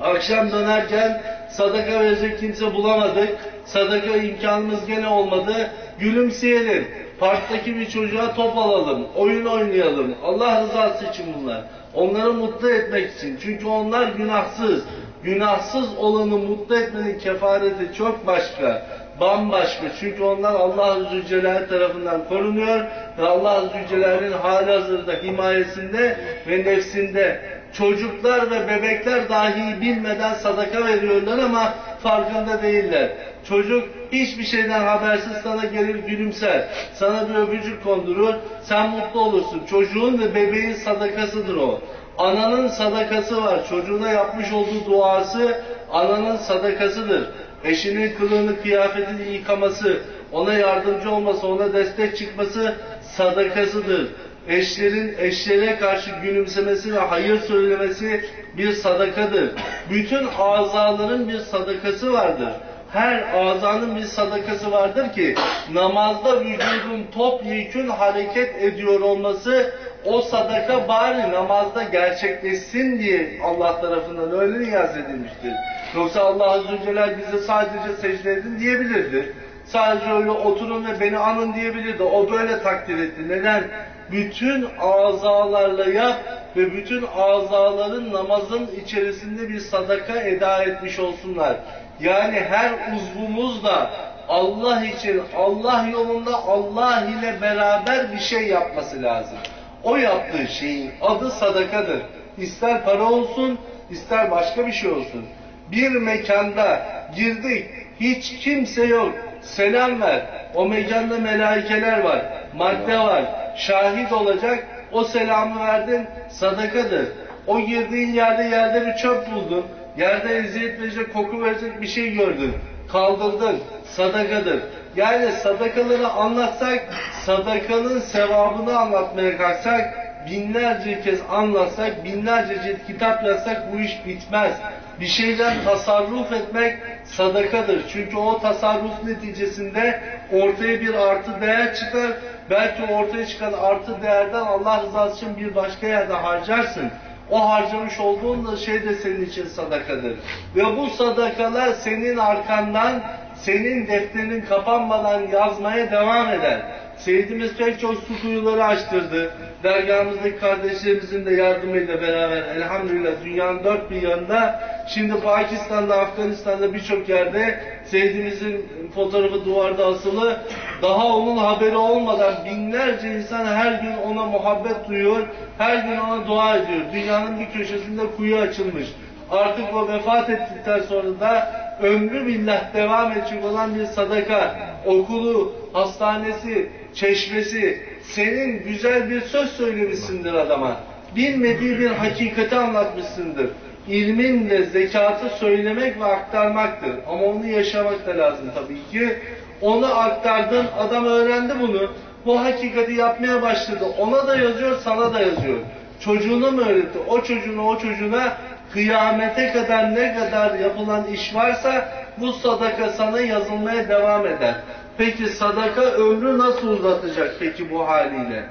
Akşam dönerken sadaka verecek kimse bulamadık. Sadaka imkanımız gene olmadı. Gülümseyelim. Parktaki bir çocuğa top alalım. Oyun oynayalım. Allah rızası için bunlar. Onları mutlu etmek için. Çünkü onlar günahsız. Günahsız olanı mutlu etmenin kefareti çok başka. Bambaşka. Çünkü onlar Allah Zülcelal tarafından korunuyor ve Allah Zülcelal'in halihazırda himayesinde ve nefsinde çocuklar ve bebekler dahi bilmeden sadaka veriyorlar ama farkında değiller. Çocuk hiçbir şeyden habersiz sana gelir gülümser. Sana bir öpücük kondurur. Sen mutlu olursun. Çocuğun ve bebeğin sadakasıdır o. Ananın sadakası var. Çocuğuna yapmış olduğu duası ananın sadakasıdır. Eşinin kılığını, kıyafetini yıkaması, ona yardımcı olması, ona destek çıkması sadakasıdır. Eşlerin eşlere karşı gülümsemesi ve hayır söylemesi bir sadakadır. Bütün azaların bir sadakası vardır. Her azanın bir sadakası vardır ki namazda vücudun topyekün hareket ediyor olması o sadaka bari namazda gerçekleşsin diye Allah tarafından öyle niyaz edilmiştir. Yoksa Allah Azze ve Celle bize sadece secde edin diyebilirdi. Sadece öyle oturun ve beni anın diyebilirdi. O böyle takdir etti. Neden? Bütün azalarla yap ve bütün azaların namazın içerisinde bir sadaka eda etmiş olsunlar. Yani her uzvumuz da Allah için, Allah yolunda Allah ile beraber bir şey yapması lazım. O yaptığı şeyin adı sadakadır. İster para olsun, ister başka bir şey olsun. Bir mekanda girdik, hiç kimse yok. Selam ver. O mekanda melaikeler var, madde var, şahit olacak. O selamı verdin, sadakadır. O girdiğin yerde yerde bir çöp buldun. Yerde eziyet verecek, koku verecek bir şey gördün. Kaldırdın, sadakadır. Yani sadakaları anlatsak, sadakanın sevabını anlatmaya kalksak, binlerce kez anlatsak, binlerce cilt kitap yazsak bu iş bitmez. Bir şeyden tasarruf etmek sadakadır. Çünkü o tasarruf neticesinde ortaya bir artı değer çıkar. Belki ortaya çıkan artı değerden Allah rızası için bir başka yerde harcarsın. O harcamış olduğun da şey de senin için sadakadır. Ve bu sadakalar senin arkandan, senin defterinin kapanmadan yazmaya devam eder. Seyitimiz pek çok su kuyuları açtırdı. Dergahımızdaki kardeşlerimizin de yardımıyla beraber elhamdülillah dünyanın dört bir yanında şimdi Pakistan'da, Afganistan'da birçok yerde Seyidimizin fotoğrafı duvarda asılı. Daha onun haberi olmadan binlerce insan her gün ona muhabbet duyuyor. Her gün ona dua ediyor. Dünyanın bir köşesinde kuyu açılmış. Artık o vefat ettikten sonra da ömrü billah devam edecek olan bir sadaka, okulu, hastanesi, çeşmesi, senin güzel bir söz söylemişsindir adama. Bilmediği bir hakikati anlatmışsındır. İlminle zekatı söylemek ve aktarmaktır. Ama onu yaşamak da lazım tabii ki. Onu aktardın, adam öğrendi bunu. Bu hakikati yapmaya başladı. Ona da yazıyor, sana da yazıyor. Çocuğuna mı öğretti? O çocuğuna, o çocuğuna kıyamete kadar ne kadar yapılan iş varsa bu sadaka sana yazılmaya devam eder. Peki sadaka ömrü nasıl uzatacak peki bu haliyle?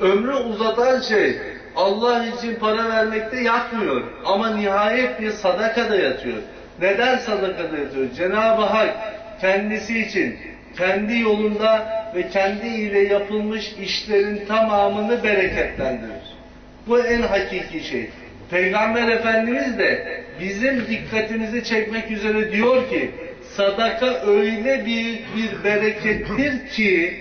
Ömrü uzatan şey Allah için para vermekte yatmıyor. Ama nihayet bir sadaka da yatıyor. Neden sadaka da yatıyor? Cenab-ı Hak kendisi için kendi yolunda ve kendi ile yapılmış işlerin tamamını bereketlendirir. Bu en hakiki şey. Peygamber Efendimiz de bizim dikkatimizi çekmek üzere diyor ki sadaka öyle bir, bir berekettir ki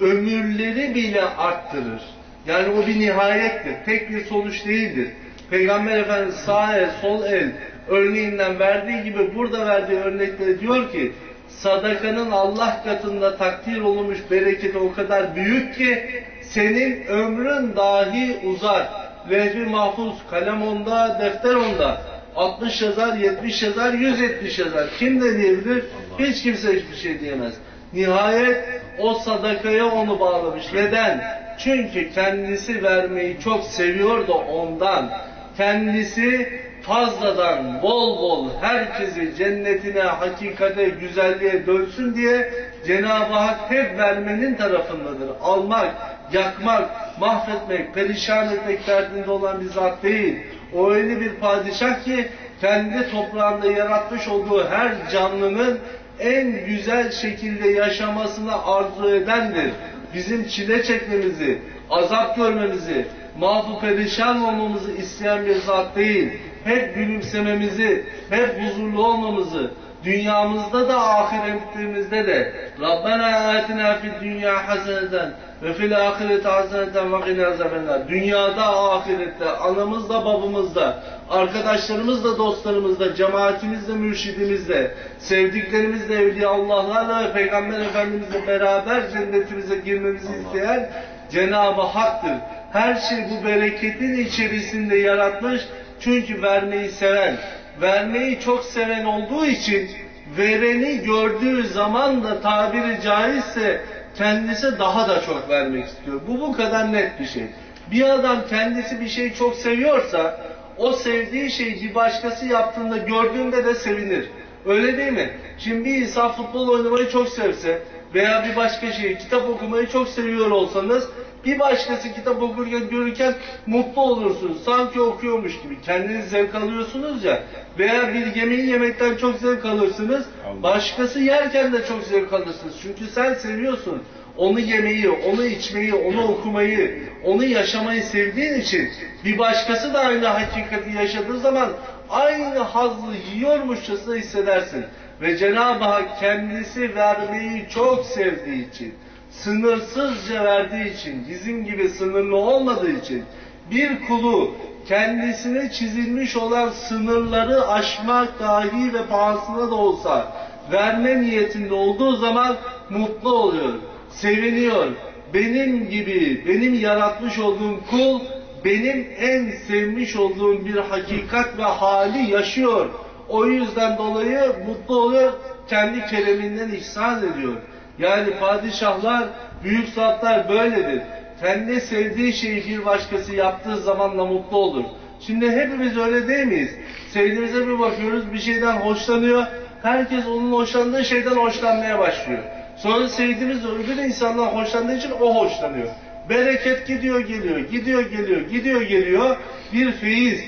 ömürleri bile arttırır. Yani o bir nihayettir. Tek bir sonuç değildir. Peygamber Efendimiz sağ el, sol el örneğinden verdiği gibi burada verdiği örnekte diyor ki sadakanın Allah katında takdir olunmuş bereketi o kadar büyük ki senin ömrün dahi uzar. Lehvi mahfuz, kalem onda, defter onda. 60 yazar, 70 yazar, 170 yazar. Kim ne diyebilir? Hiç kimse hiçbir şey diyemez. Nihayet o sadakaya onu bağlamış. Neden? Çünkü kendisi vermeyi çok seviyor da ondan. Kendisi fazladan bol bol herkesi cennetine, hakikate, güzelliğe dönsün diye Cenab-ı Hak hep vermenin tarafındadır. Almak, yakmak, mahvetmek, perişan etmek derdinde olan bir zat değil. O öyle bir padişah ki kendi toprağında yaratmış olduğu her canlının en güzel şekilde yaşamasını arzu edendir. Bizim çile çekmemizi, azap görmemizi, mahvu perişan olmamızı isteyen bir zat değil. Hep gülümsememizi, hep huzurlu olmamızı, dünyamızda da ahiretimizde de Rabbena atina fid dünya haseneten ve fil ahireti haseneten ve gina azabennar. Dünyada, ahirette, anamızda, babamızda, arkadaşlarımızla, dostlarımızla, cemaatimizle, mürşidimizle, sevdiklerimizle, evliya Allah'larla ve Peygamber Efendimizle beraber cennetimize girmemizi isteyen Cenab-ı Hak'tır. Her şey bu bereketin içerisinde yaratmış. Çünkü vermeyi seven, vermeyi çok seven olduğu için vereni gördüğü zaman da tabiri caizse kendisi daha da çok vermek istiyor. Bu bu kadar net bir şey. Bir adam kendisi bir şeyi çok seviyorsa o sevdiği şeyi bir başkası yaptığında gördüğünde de sevinir. Öyle değil mi? Şimdi bir insan futbol oynamayı çok sevse veya bir başka şeyi, kitap okumayı çok seviyor olsanız bir başkası kitap okurken görürken mutlu olursunuz. Sanki okuyormuş gibi. Kendiniz zevk alıyorsunuz ya. Veya bir yemeği yemekten çok zevk alırsınız. Başkası yerken de çok zevk alırsınız. Çünkü sen seviyorsun. Onu yemeyi, onu içmeyi, onu okumayı, onu yaşamayı sevdiğin için bir başkası da aynı hakikati yaşadığı zaman aynı hazzı yiyormuşçasına hissedersin. Ve Cenab-ı Hak kendisi vermeyi çok sevdiği için sınırsızca verdiği için, bizim gibi sınırlı olmadığı için bir kulu kendisine çizilmiş olan sınırları aşmak dahi ve pahasına da olsa verme niyetinde olduğu zaman mutlu oluyor, seviniyor. Benim gibi, benim yaratmış olduğum kul, benim en sevmiş olduğum bir hakikat ve hali yaşıyor. O yüzden dolayı mutlu oluyor, kendi kereminden ihsan ediyor. Yani padişahlar, büyük zatlar böyledir. kendi sevdiği şeyi bir başkası yaptığı zaman da mutlu olur. Şimdi hepimiz öyle değil miyiz? Sevdiğimize bir bakıyoruz, bir şeyden hoşlanıyor. Herkes onun hoşlandığı şeyden hoşlanmaya başlıyor. Sonra sevdiğimiz öbür insandan hoşlandığı için o hoşlanıyor. Bereket gidiyor geliyor, gidiyor geliyor, gidiyor geliyor. Bir feyiz,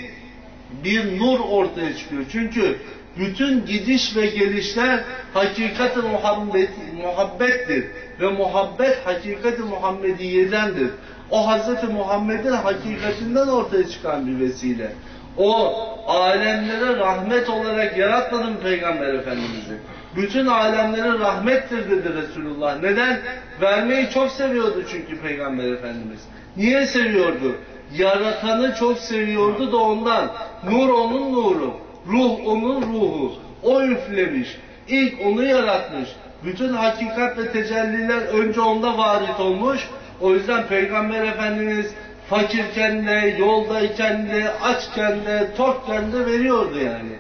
bir nur ortaya çıkıyor. Çünkü bütün gidiş ve gelişler hakikat-ı muhabbet, muhabbettir. Ve muhabbet hakikat-ı Muhammediye'dendir. O Hz. Muhammed'in hakikatinden ortaya çıkan bir vesile. O alemlere rahmet olarak yaratmadı mı Peygamber Efendimiz'i? Bütün alemlere rahmettir dedi Resulullah. Neden? Vermeyi çok seviyordu çünkü Peygamber Efendimiz. Niye seviyordu? Yaratanı çok seviyordu da ondan. Nur onun nuru. Ruh onun ruhu. O üflemiş. İlk onu yaratmış. Bütün hakikat ve tecelliler önce onda varit olmuş. O yüzden Peygamber Efendimiz fakirken de, yoldayken de, açken de, tokken de veriyordu yani.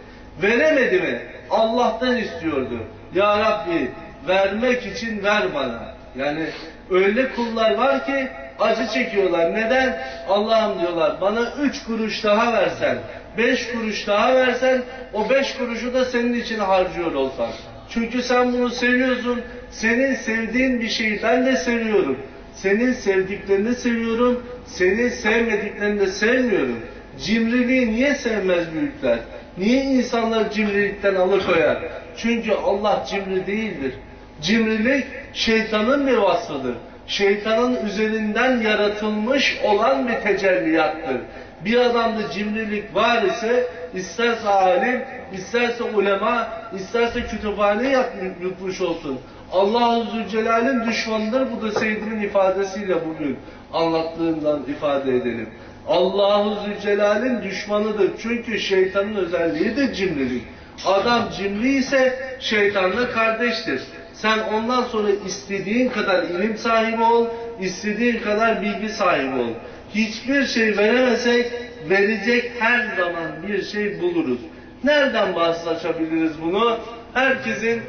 Veremedi mi? Allah'tan istiyordu. Ya Rabbi vermek için ver bana. Yani öyle kullar var ki acı çekiyorlar. Neden? Allah'ım diyorlar bana üç kuruş daha versen, beş kuruş daha versen o beş kuruşu da senin için harcıyor olsan. Çünkü sen bunu seviyorsun. Senin sevdiğin bir şeyi ben de seviyorum. Senin sevdiklerini seviyorum. Senin sevmediklerini de sevmiyorum. Cimriliği niye sevmez büyükler? Niye insanlar cimrilikten alıkoyar? Çünkü Allah cimri değildir. Cimrilik şeytanın bir vasfıdır. Şeytanın üzerinden yaratılmış olan bir tecelliyattır. Bir adamda cimrilik var ise isterse alim, isterse ulema, isterse kütüphane yutmuş olsun. Allah-u Zülcelal'in düşmanıdır. Bu da Seyyid'in ifadesiyle bugün anlattığından ifade edelim. Allahu Zülcelal'in düşmanıdır. Çünkü şeytanın özelliği de cimrilik. Adam cimri ise şeytanla kardeştir. Sen ondan sonra istediğin kadar ilim sahibi ol, istediğin kadar bilgi sahibi ol. Hiçbir şey veremesek verecek her zaman bir şey buluruz. Nereden bahs açabiliriz bunu? Herkesin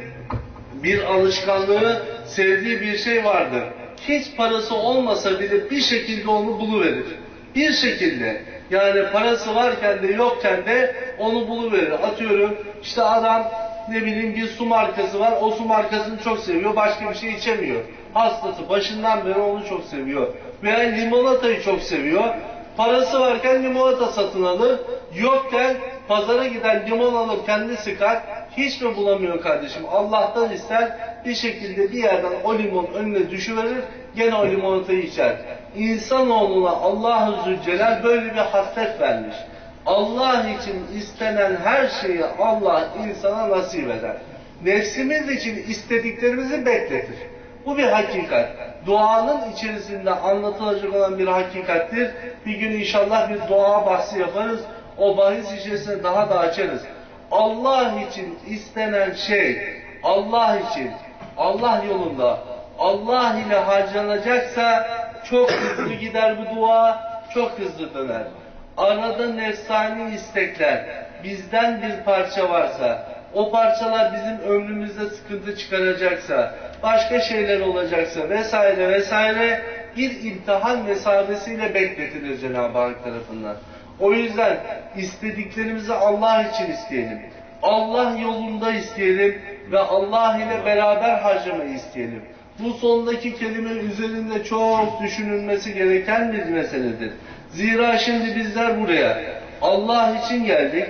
bir alışkanlığı, sevdiği bir şey vardır. Hiç parası olmasa bile bir şekilde onu buluverir. Bir şekilde. Yani parası varken de yokken de onu buluverir. Atıyorum işte adam ne bileyim bir su markası var. O su markasını çok seviyor. Başka bir şey içemiyor. Hastası başından beri onu çok seviyor. Veya limonatayı çok seviyor. Parası varken limonata satın alır. Yokken pazara gider limon alır kendi sıkar. Hiç mi bulamıyor kardeşim? Allah'tan ister bir şekilde bir yerden o limon önüne düşüverir. Gene o limonatayı içer. İnsanoğluna Allah-u Zülcelal böyle bir hasret vermiş. Allah için istenen her şeyi Allah insana nasip eder. Nefsimiz için istediklerimizi bekletir. Bu bir hakikat. Duanın içerisinde anlatılacak olan bir hakikattir. Bir gün inşallah bir dua bahsi yaparız. O bahis içerisinde daha da açarız. Allah için istenen şey, Allah için, Allah yolunda, Allah ile harcanacaksa çok hızlı gider bu dua, çok hızlı döner. Arada nefsani istekler, bizden bir parça varsa, o parçalar bizim ömrümüzde sıkıntı çıkaracaksa, başka şeyler olacaksa vesaire vesaire bir imtihan mesabesiyle bekletilir Cenab-ı Hak tarafından. O yüzden istediklerimizi Allah için isteyelim. Allah yolunda isteyelim ve Allah ile beraber harcamayı isteyelim. Bu sondaki kelime üzerinde çok düşünülmesi gereken bir meseledir. Zira şimdi bizler buraya Allah için geldik,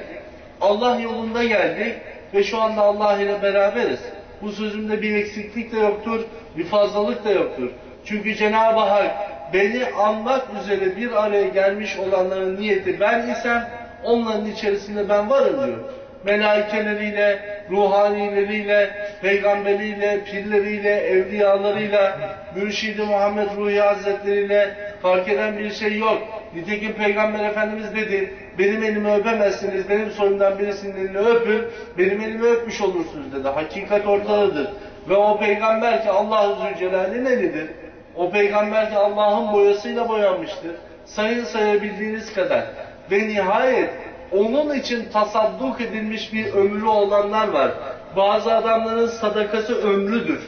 Allah yolunda geldik ve şu anda Allah ile beraberiz. Bu sözümde bir eksiklik de yoktur, bir fazlalık da yoktur. Çünkü Cenab-ı Hak beni anmak üzere bir araya gelmiş olanların niyeti ben isem onların içerisinde ben varım diyor. Melaikeleriyle, ruhanileriyle, peygamberiyle, pirleriyle, evliyalarıyla, mürşidi Muhammed Ruhi Hazretleri ile fark eden bir şey yok. Nitekim Peygamber Efendimiz dedi, benim elimi öpemezsiniz, benim soyumdan birisinin elini öpün, benim elimi öpmüş olursunuz dedi. Hakikat ortadadır. Ve o peygamber ki Allah-u Zülcelal'in elidir. O peygamber ki Allah'ın boyasıyla boyanmıştır. Sayın sayabildiğiniz kadar. Ve nihayet onun için tasadduk edilmiş bir ömrü olanlar var. Bazı adamların sadakası ömrüdür.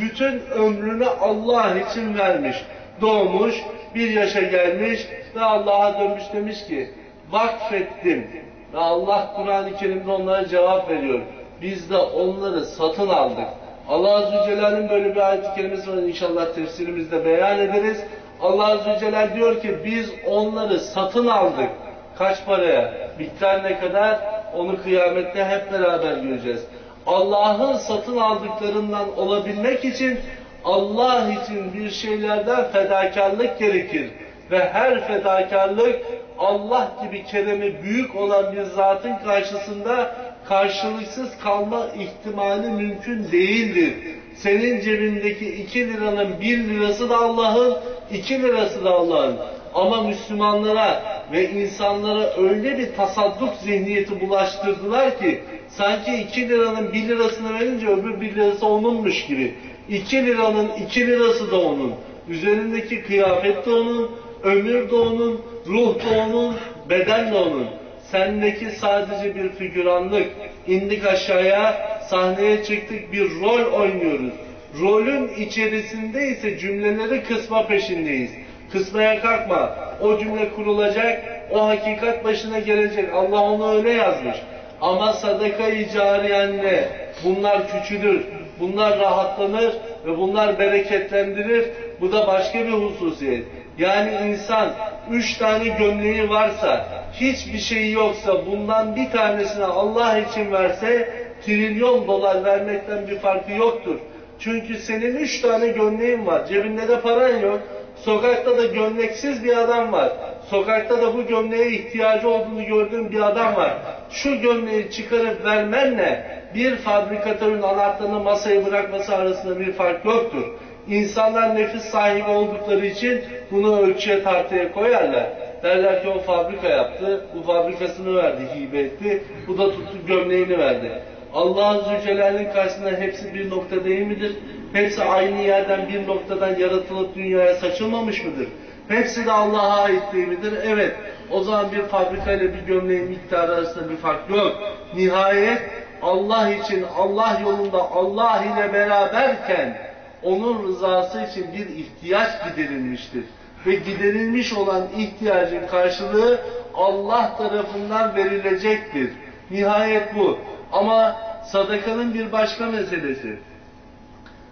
Bütün ömrünü Allah için vermiş. Doğmuş, bir yaşa gelmiş ve Allah'a dönmüş demiş ki vakfettim. Ve Allah Kur'an-ı Kerim'de onlara cevap veriyor. Biz de onları satın aldık. Allah Azze Celle'nin böyle bir ayet-i kerimesi var inşallah tefsirimizde beyan ederiz. Allah Azze Celle diyor ki biz onları satın aldık. Kaç paraya? Miktar ne kadar? Onu kıyamette hep beraber göreceğiz. Allah'ın satın aldıklarından olabilmek için Allah için bir şeylerden fedakarlık gerekir. Ve her fedakarlık Allah gibi keremi büyük olan bir zatın karşısında karşılıksız kalma ihtimali mümkün değildir. Senin cebindeki 2 liranın 1 lirası da Allah'ın, 2 lirası da Allah'ın. Ama Müslümanlara ve insanlara öyle bir tasadduk zihniyeti bulaştırdılar ki sanki 2 liranın 1 lirasını verince öbür 1 lirası onunmuş gibi. 2 liranın 2 lirası da onun. Üzerindeki kıyafet de onun, ömür de onun, ruh da onun, beden de onun. Sendeki sadece bir figüranlık. İndik aşağıya, sahneye çıktık bir rol oynuyoruz. Rolün içerisinde ise cümleleri kısma peşindeyiz. Kısmaya kalkma. O cümle kurulacak, o hakikat başına gelecek. Allah onu öyle yazmış. Ama sadaka-i cariyenle bunlar küçülür, bunlar rahatlanır ve bunlar bereketlendirir. Bu da başka bir hususiyet. Yani insan üç tane gömleği varsa, hiçbir şey yoksa bundan bir tanesini Allah için verse trilyon dolar vermekten bir farkı yoktur. Çünkü senin üç tane gömleğin var, cebinde de paran yok. Sokakta da gömleksiz bir adam var. Sokakta da bu gömleğe ihtiyacı olduğunu gördüğün bir adam var. Şu gömleği çıkarıp vermenle bir fabrikatörün anahtarını masaya bırakması arasında bir fark yoktur. İnsanlar nefis sahibi oldukları için bunu ölçüye tartıya koyarlar. Derler ki o fabrika yaptı, bu fabrikasını verdi, hibe etti, bu da tuttu gömleğini verdi. Allah Celle'nin karşısında hepsi bir nokta değil midir? Hepsi aynı yerden bir noktadan yaratılıp dünyaya saçılmamış mıdır? Hepsi de Allah'a ait değil midir? Evet. O zaman bir fabrika ile bir gömleğin miktarı arasında bir fark yok. Nihayet Allah için, Allah yolunda Allah ile beraberken onun rızası için bir ihtiyaç giderilmiştir. Ve giderilmiş olan ihtiyacın karşılığı Allah tarafından verilecektir. Nihayet bu. Ama sadakanın bir başka meselesi.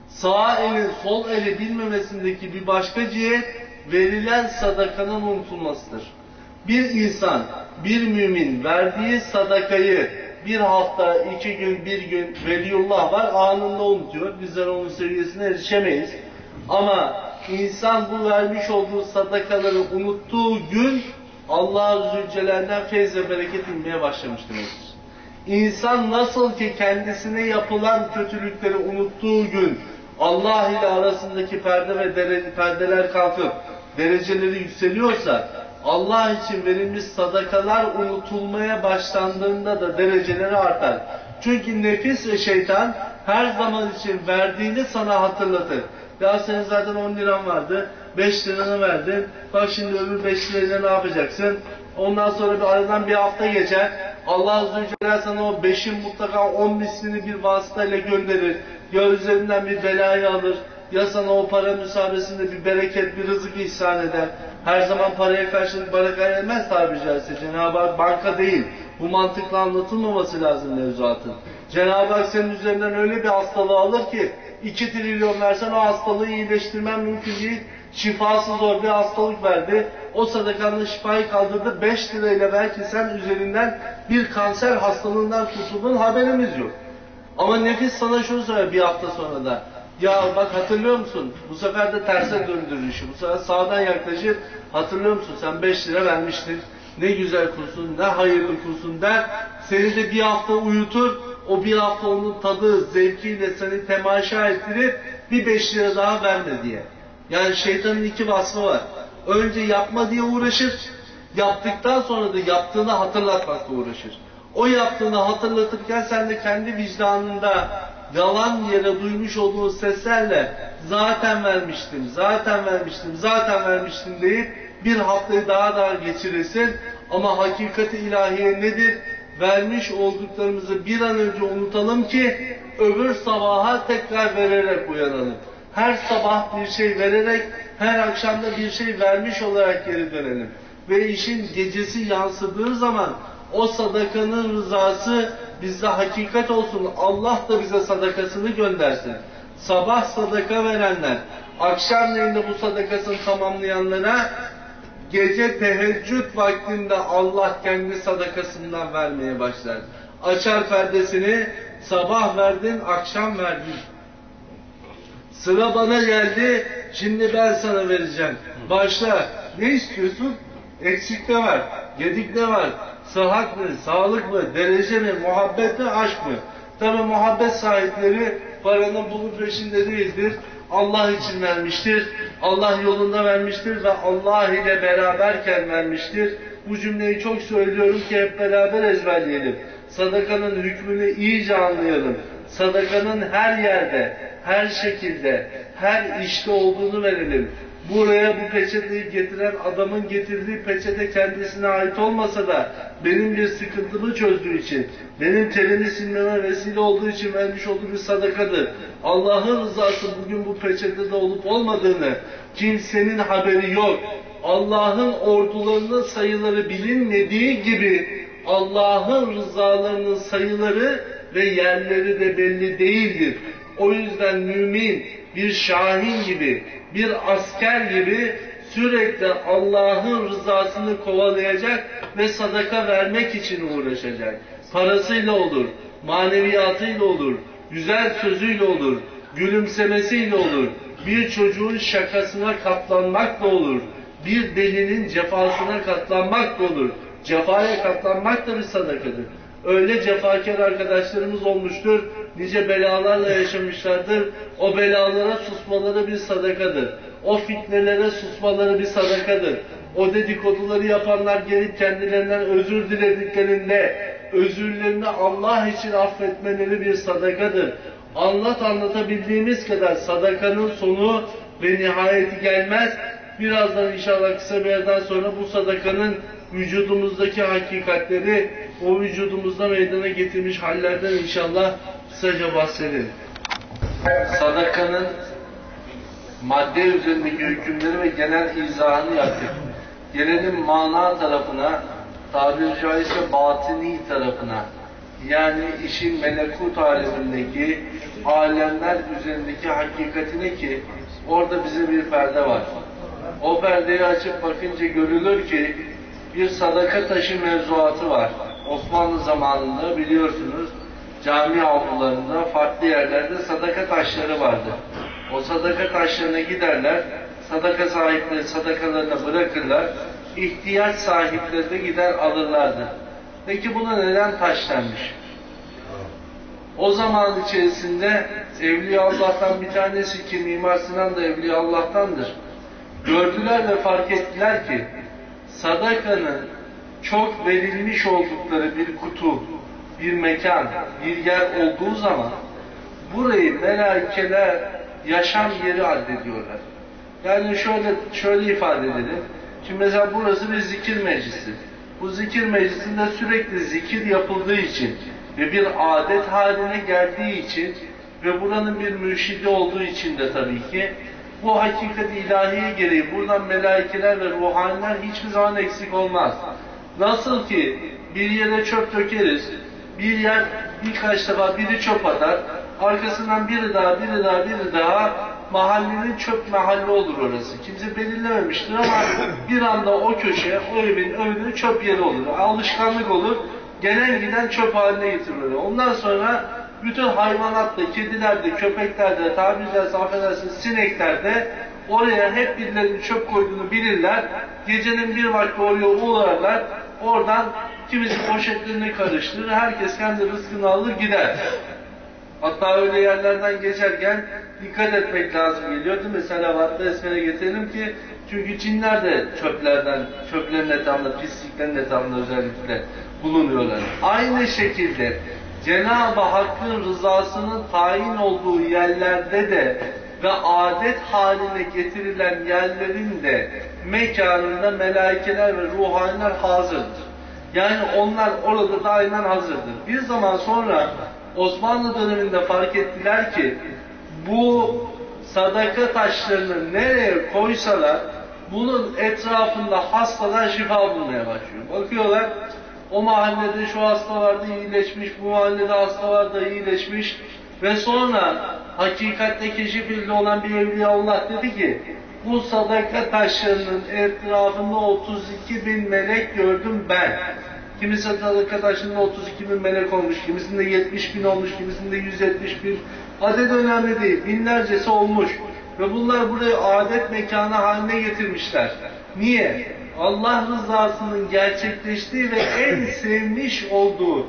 Sağ elin sol eli bilmemesindeki bir başka cihet verilen sadakanın unutulmasıdır. Bir insan, bir mümin verdiği sadakayı bir hafta, iki gün, bir gün veliyullah var anında unutuyor. Bizler onun seviyesine erişemeyiz. Ama insan bu vermiş olduğu sadakaları unuttuğu gün Allah Zülcelal'den feyz ve bereket inmeye başlamış demektir. İnsan nasıl ki kendisine yapılan kötülükleri unuttuğu gün Allah ile arasındaki perde ve dere, perdeler kalkıp dereceleri yükseliyorsa Allah için verilmiş sadakalar unutulmaya başlandığında da dereceleri artar. Çünkü nefis ve şeytan her zaman için verdiğini sana hatırlatır. Ya senin zaten 10 liran vardı, 5 liranı verdin, bak şimdi öbür 5 lirayla ne yapacaksın? Ondan sonra bir aradan bir hafta geçer, Allah Azze ve Celle sana o 5'in mutlaka 10 mislini bir vasıtayla gönderir. Ya üzerinden bir belayı alır, ya sana o para müsaadesinde bir bereket, bir rızık ihsan eder. Her zaman paraya karşılık baraka vermez tabiri caizse. Cenab-ı Hak banka değil. Bu mantıkla anlatılmaması lazım mevzuatın. Cenab-ı Hak senin üzerinden öyle bir hastalığı alır ki 2 trilyon versen o hastalığı iyileştirmen mümkün değil. Şifası zor bir hastalık verdi. O sadakanla şifayı kaldırdı. 5 lirayla belki sen üzerinden bir kanser hastalığından kurtuldun haberimiz yok. Ama nefis sana şunu söyler bir hafta sonra da. Ya bak hatırlıyor musun? Bu sefer de terse döndürür işi. Bu sefer sağdan yaklaşır. Hatırlıyor musun? Sen 5 lira vermiştin. Ne güzel kursun, ne hayırlı kursun der. Seni de bir hafta uyutur. O bir hafta onun tadı, zevkiyle seni temaşa ettirip bir 5 lira daha verme diye. Yani şeytanın iki vasfı var. Önce yapma diye uğraşır. Yaptıktan sonra da yaptığını hatırlatmakla uğraşır. O yaptığını hatırlatırken sen de kendi vicdanında yalan yere duymuş olduğun seslerle zaten vermiştim, zaten vermiştim, zaten vermiştim deyip bir haftayı daha daha geçirirsin. Ama hakikati ilahiye nedir? Vermiş olduklarımızı bir an önce unutalım ki öbür sabaha tekrar vererek uyanalım. Her sabah bir şey vererek her akşamda bir şey vermiş olarak geri dönelim. Ve işin gecesi yansıdığı zaman o sadakanın rızası bizde hakikat olsun. Allah da bize sadakasını göndersin. Sabah sadaka verenler, akşamleyin bu sadakasını tamamlayanlara gece teheccüd vaktinde Allah kendi sadakasından vermeye başlar. Açar perdesini, sabah verdin, akşam verdin. Sıra bana geldi, şimdi ben sana vereceğim. Başla. Ne istiyorsun? Eksik ne var? Gedik ne var? Sıhhat mı? Sağlık mı? Derece mi? Muhabbet mi? Aşk mı? Tabi muhabbet sahipleri paranın bunun peşinde değildir. Allah için vermiştir. Allah yolunda vermiştir ve Allah ile beraberken vermiştir. Bu cümleyi çok söylüyorum ki hep beraber ezberleyelim. Sadakanın hükmünü iyice anlayalım. Sadakanın her yerde, her şekilde, her işte olduğunu verelim. Buraya bu peçeteyi getiren adamın getirdiği peçete kendisine ait olmasa da benim bir sıkıntımı çözdüğü için, benim terimi silmeme vesile olduğu için vermiş olduğu bir sadakadır. Allah'ın rızası bugün bu peçetede olup olmadığını kimsenin haberi yok. Allah'ın ordularının sayıları bilinmediği gibi Allah'ın rızalarının sayıları ve yerleri de belli değildir. O yüzden mümin bir şahin gibi, bir asker gibi sürekli Allah'ın rızasını kovalayacak ve sadaka vermek için uğraşacak. Parasıyla olur, maneviyatıyla olur, güzel sözüyle olur, gülümsemesiyle olur, bir çocuğun şakasına katlanmak da olur, bir delinin cefasına katlanmak da olur. Cefaya katlanmak da bir sadakadır. Öyle cefakar arkadaşlarımız olmuştur, nice belalarla yaşamışlardır. O belalara susmaları bir sadakadır. O fitnelere susmaları bir sadakadır. O dedikoduları yapanlar gelip kendilerinden özür dilediklerinde özürlerini Allah için affetmeleri bir sadakadır. Anlat anlatabildiğimiz kadar sadakanın sonu ve nihayeti gelmez. Birazdan inşallah kısa bir yerden sonra bu sadakanın vücudumuzdaki hakikatleri o vücudumuzda meydana getirmiş hallerden inşallah kısaca bahsedelim. Sadakanın madde üzerindeki hükümleri ve genel izahını yaptık. Gelelim mana tarafına, tabiri caizse batini tarafına. Yani işin melekut alemindeki alemler üzerindeki hakikatine ki orada bize bir perde var. O perdeyi açıp bakınca görülür ki bir sadaka taşı mevzuatı var. Osmanlı zamanında biliyorsunuz cami avlularında farklı yerlerde sadaka taşları vardı. O sadaka taşlarına giderler, sadaka sahipleri sadakalarını bırakırlar, ihtiyaç sahipleri de gider alırlardı. Peki buna neden taş denmiş? O zaman içerisinde Evliya Allah'tan bir tanesi ki Mimar Sinan da Evliya Allah'tandır. Gördüler ve fark ettiler ki sadakanın çok verilmiş oldukları bir kutu, bir mekan, bir yer olduğu zaman burayı melaikeler yaşam yeri addediyorlar. Yani şöyle şöyle ifade edelim. Şimdi mesela burası bir zikir meclisi. Bu zikir meclisinde sürekli zikir yapıldığı için ve bir adet haline geldiği için ve buranın bir mürşidi olduğu için de tabii ki bu hakikat ilahiye gereği buradan melaikeler ve ruhaniler hiçbir zaman eksik olmaz. Nasıl ki bir yere çöp dökeriz, bir yer birkaç defa biri çöp atar, arkasından biri daha, biri daha, biri daha mahallenin çöp mahalle olur orası. Kimse belirlememiştir ama bir anda o köşe, o evin önünün çöp yeri olur. Alışkanlık olur, genel giden çöp haline getirilir. Ondan sonra bütün hayvanat da, kediler de, köpekler de, tabiri caizse affedersiniz sinekler de oraya hep birilerinin çöp koyduğunu bilirler. Gecenin bir vakti oraya uğrarlar. Oradan kimisi poşetlerini karıştırır. Herkes kendi rızkını alır gider. Hatta öyle yerlerden geçerken dikkat etmek lazım geliyor değil mi? Selavatta esmere getirelim ki çünkü cinler de çöplerden, çöplerin etrafında, pisliklerin etrafında özellikle bulunuyorlar. Aynı şekilde Cenab-ı Hakk'ın rızasının tayin olduğu yerlerde de ve adet haline getirilen yerlerin de mekanında melaikeler ve ruhaniler hazırdır. Yani onlar orada daimen hazırdır. Bir zaman sonra Osmanlı döneminde fark ettiler ki bu sadaka taşlarını nereye koysalar bunun etrafında hastalar şifa bulmaya başlıyor. Bakıyorlar o mahallede şu hasta vardı iyileşmiş, bu mahallede hasta vardı iyileşmiş ve sonra hakikatte keşif olan bir evliyaullah dedi ki bu sadaka taşlarının etrafında 32 bin melek gördüm ben. Kimisi sadaka taşında 32 bin melek olmuş, kimisinde 70 bin olmuş, kimisinde 170 bin. Adet önemli değil, binlercesi olmuş. Ve bunlar burayı adet mekanı haline getirmişler. Niye? Allah rızasının gerçekleştiği ve en sevmiş olduğu,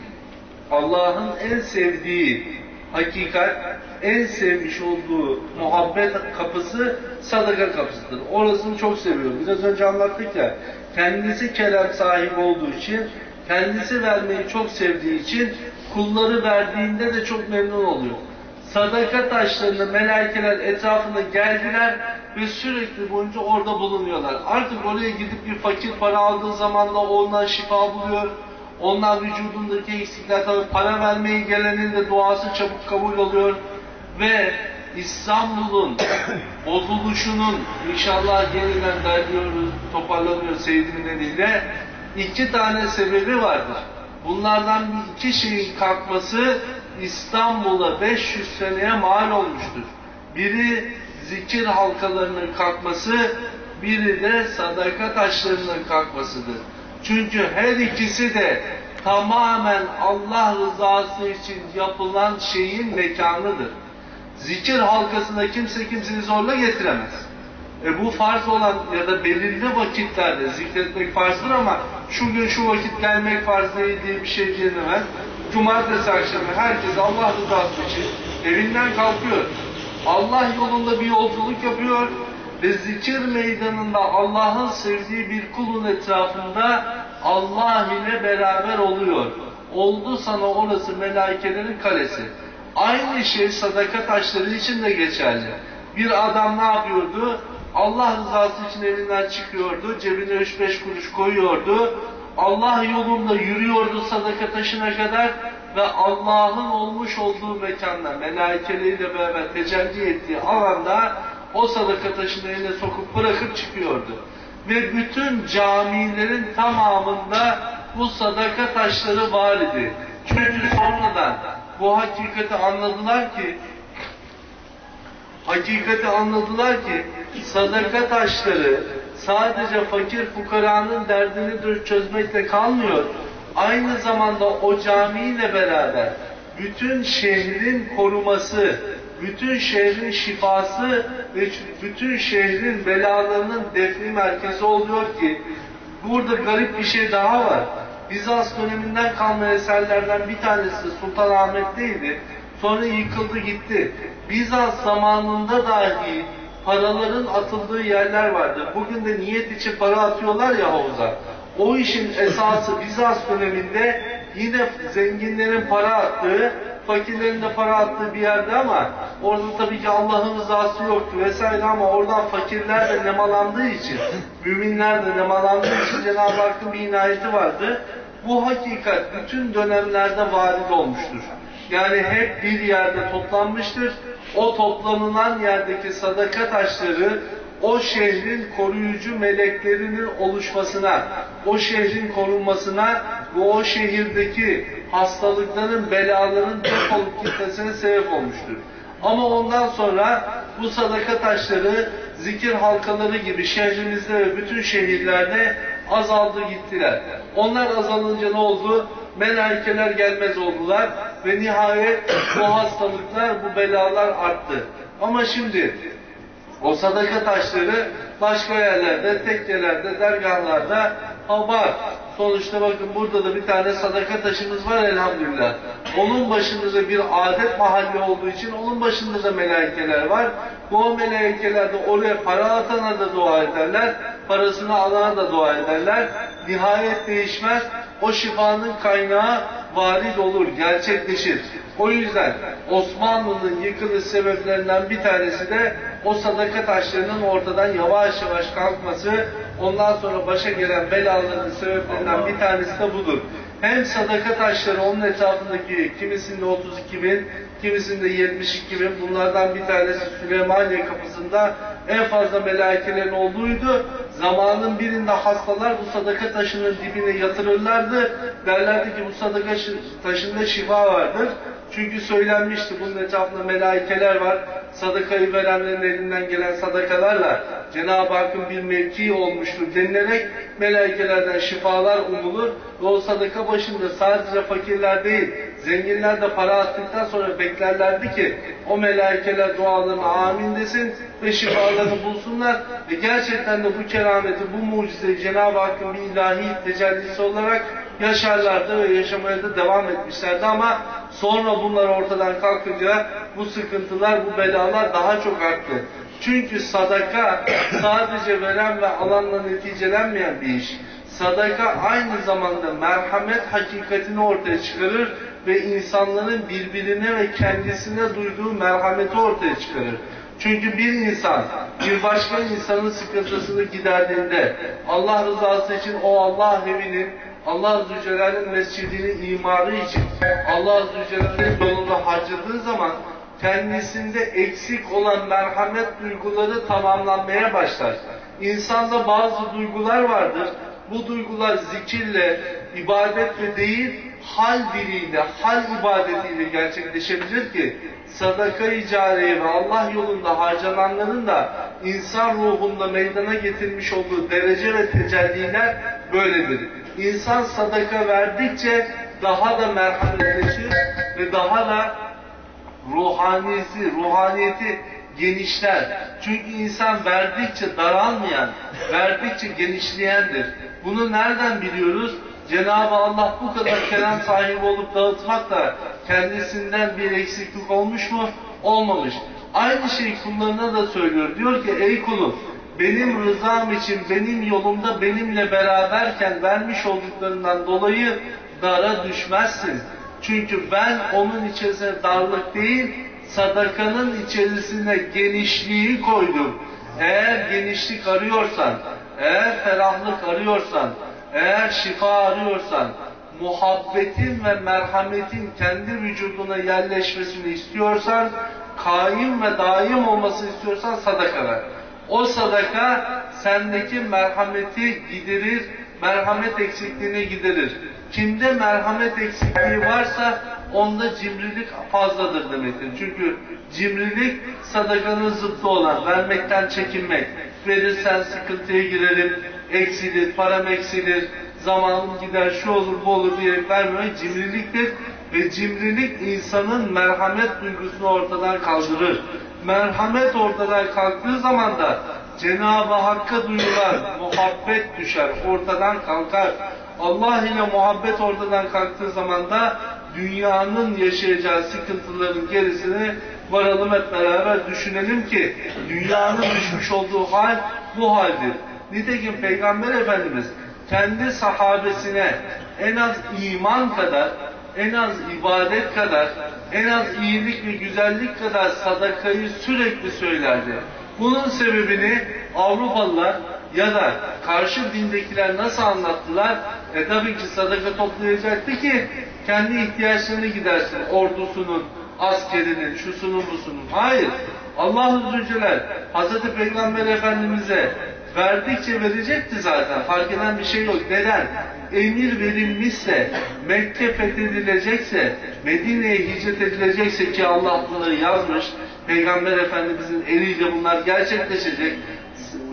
Allah'ın en sevdiği hakikat, en sevmiş olduğu muhabbet kapısı sadaka kapısıdır. Orasını çok seviyorum. Biraz önce anlattık ya, kendisi kelam sahibi olduğu için, kendisi vermeyi çok sevdiği için kulları verdiğinde de çok memnun oluyor. Sadaka taşlarını melaikeler etrafında geldiler ve sürekli boyunca orada bulunuyorlar. Artık oraya gidip bir fakir para aldığı zaman da ondan şifa buluyor. Onlar vücudundaki eksikler para vermeye gelenin de duası çabuk kabul oluyor. Ve İstanbul'un bozuluşunun inşallah yeniden derliyoruz, toparlanıyor Seyyid'in eliyle. iki tane sebebi vardır. Bunlardan bir iki şeyin kalkması İstanbul'a 500 seneye mal olmuştur. Biri zikir halkalarının kalkması, biri de sadaka taşlarının kalkmasıdır. Çünkü her ikisi de tamamen Allah rızası için yapılan şeyin mekanıdır. Zikir halkasına kimse kimseyi zorla getiremez. E bu farz olan ya da belirli vakitlerde zikretmek farzdır ama şu gün şu vakit gelmek farz değil diye bir şey diyemez. Cumartesi akşamı herkes Allah rızası için evinden kalkıyor. Allah yolunda bir yolculuk yapıyor ve zikir meydanında Allah'ın sevdiği bir kulun etrafında Allah ile beraber oluyor. Oldu sana orası melaikelerin kalesi. Aynı şey sadaka taşları için de geçerli. Bir adam ne yapıyordu? Allah rızası için evinden çıkıyordu, cebine 3-5 kuruş koyuyordu. Allah yolunda yürüyordu sadaka taşına kadar ve Allah'ın olmuş olduğu mekanda melaikeleriyle beraber tecelli ettiği alanda o sadaka taşını eline sokup bırakıp çıkıyordu. Ve bütün camilerin tamamında bu sadaka taşları var idi. Çünkü sonradan bu hakikati anladılar ki hakikati anladılar ki sadaka taşları sadece fakir fukaranın derdini çözmekle kalmıyor. Aynı zamanda o camiyle beraber bütün şehrin koruması, bütün şehrin şifası ve bütün şehrin belalarının defni merkezi oluyor ki burada garip bir şey daha var. Bizans döneminden kalma eserlerden bir tanesi Sultanahmet'teydi. Sonra yıkıldı gitti. Bizans zamanında dahi paraların atıldığı yerler vardı. Bugün de niyet için para atıyorlar ya havuza. O işin esası Bizans döneminde yine zenginlerin para attığı, fakirlerin de para attığı bir yerde ama orada tabii ki Allah'ın rızası yoktu vesaire ama oradan fakirler de nemalandığı için, müminler de nemalandığı için Cenab-ı Hakk'ın bir inayeti vardı. Bu hakikat bütün dönemlerde varid olmuştur. Yani hep bir yerde toplanmıştır. O toplanılan yerdeki sadaka taşları o şehrin koruyucu meleklerinin oluşmasına, o şehrin korunmasına ve o şehirdeki hastalıkların, belaların defolup gitmesine sebep olmuştur. Ama ondan sonra bu sadaka taşları zikir halkaları gibi şehrimizde ve bütün şehirlerde azaldı gittiler. Onlar azalınca ne oldu? Melaikeler gelmez oldular ve nihayet bu hastalıklar, bu belalar arttı. Ama şimdi o sadaka taşları başka yerlerde, tekkelerde, dergahlarda var. Sonuçta bakın burada da bir tane sadaka taşımız var elhamdülillah. Onun başında da bir adet mahalli olduğu için onun başında da melaikeler var. Bu melaikeler de oraya para atana da dua ederler, parasını alana da dua ederler. Nihayet değişmez. O şifanın kaynağı varid olur, gerçekleşir. O yüzden Osmanlı'nın yıkılış sebeplerinden bir tanesi de o sadaka taşlarının ortadan yavaş yavaş kalkması, ondan sonra başa gelen belaların sebeplerinden bir tanesi de budur. Hem sadaka taşları onun etrafındaki kimisinde 32 bin, kimisinde 72 bin. Bunlardan bir tanesi Süleymaniye kapısında en fazla melaikelerin olduğuydu. Zamanın birinde hastalar bu sadaka taşının dibine yatırırlardı. Derlerdi ki bu sadaka taşında şifa vardır. Çünkü söylenmişti bunun etrafında melaikeler var. Sadakayı verenlerin elinden gelen sadakalarla Cenab-ı Hakk'ın bir mevkii olmuştur denilerek melaikelerden şifalar umulur. Ve o sadaka başında sadece fakirler değil, zenginler de para attıktan sonra beklerlerdi ki o melaikeler dualarına amin desin ve şifalarını bulsunlar. Ve gerçekten de bu kerameti, bu mucizeyi Cenab-ı Hakk'ın bir ilahi tecellisi olarak yaşarlardı ve yaşamaya da devam etmişlerdi ama sonra bunlar ortadan kalkınca bu sıkıntılar, bu belalar daha çok arttı. Çünkü sadaka sadece veren ve alanla neticelenmeyen bir iş. Sadaka aynı zamanda merhamet hakikatini ortaya çıkarır ve insanların birbirine ve kendisine duyduğu merhameti ortaya çıkarır. Çünkü bir insan bir başka insanın sıkıntısını giderdiğinde Allah rızası için o Allah evinin Allah Zülcelal'in mescidini imarı için Allah Zülcelal'in yolunda harcadığı zaman kendisinde eksik olan merhamet duyguları tamamlanmaya başlar. İnsanda bazı duygular vardır. Bu duygular zikirle, ibadetle değil, hal diliyle, hal ibadetiyle gerçekleşebilir ki sadaka-i ve Allah yolunda harcananların da insan ruhunda meydana getirmiş olduğu derece ve tecelliler böyledir. İnsan sadaka verdikçe daha da merhametleşir ve daha da ruhaniyeti, ruhaniyeti genişler. Çünkü insan verdikçe daralmayan, verdikçe genişleyendir. Bunu nereden biliyoruz? Cenab-ı Allah bu kadar kelam sahibi olup dağıtmakla kendisinden bir eksiklik olmuş mu? Olmamış. Aynı şey kullarına da söylüyor. Diyor ki ey kulum benim rızam için benim yolumda benimle beraberken vermiş olduklarından dolayı dara düşmezsin. Çünkü ben onun içerisine darlık değil, sadakanın içerisine genişliği koydum. Eğer genişlik arıyorsan, eğer ferahlık arıyorsan, eğer şifa arıyorsan, muhabbetin ve merhametin kendi vücuduna yerleşmesini istiyorsan, kaim ve daim olmasını istiyorsan sadaka ver. O sadaka sendeki merhameti giderir, merhamet eksikliğini giderir. Kimde merhamet eksikliği varsa onda cimrilik fazladır demektir. Çünkü cimrilik sadakanın zıttı olan, vermekten çekinmek. Verirsen sıkıntıya girerim, eksilir, param eksilir, zamanım gider, şu olur, bu olur diyerek vermemek cimriliktir. Ve cimrilik insanın merhamet duygusunu ortadan kaldırır. Merhamet ortadan kalktığı zaman da Cenab-ı Hakk'a duyulan muhabbet düşer, ortadan kalkar. Allah ile muhabbet ortadan kalktığı zaman da dünyanın yaşayacağı sıkıntıların gerisini varalım hep beraber düşünelim ki dünyanın düşmüş olduğu hal bu haldir. Nitekim Peygamber Efendimiz kendi sahabesine en az iman kadar, en az ibadet kadar, en az iyilik ve güzellik kadar sadakayı sürekli söylerdi. Bunun sebebini Avrupalılar ya da karşı dindekiler nasıl anlattılar? E tabii ki sadaka toplayacaktı ki kendi ihtiyaçlarını gidersin. Ordusunun, askerinin, şusunun, busunun. Hayır. Allah-u Zülcelal Hazreti Peygamber Efendimiz'e verdikçe verecekti zaten. Fark eden bir şey yok. Neden? Emir verilmişse, Mekke fethedilecekse, Medine'ye hicret edilecekse ki Allah bunları yazmış, Peygamber Efendimiz'in eliyle bunlar gerçekleşecek.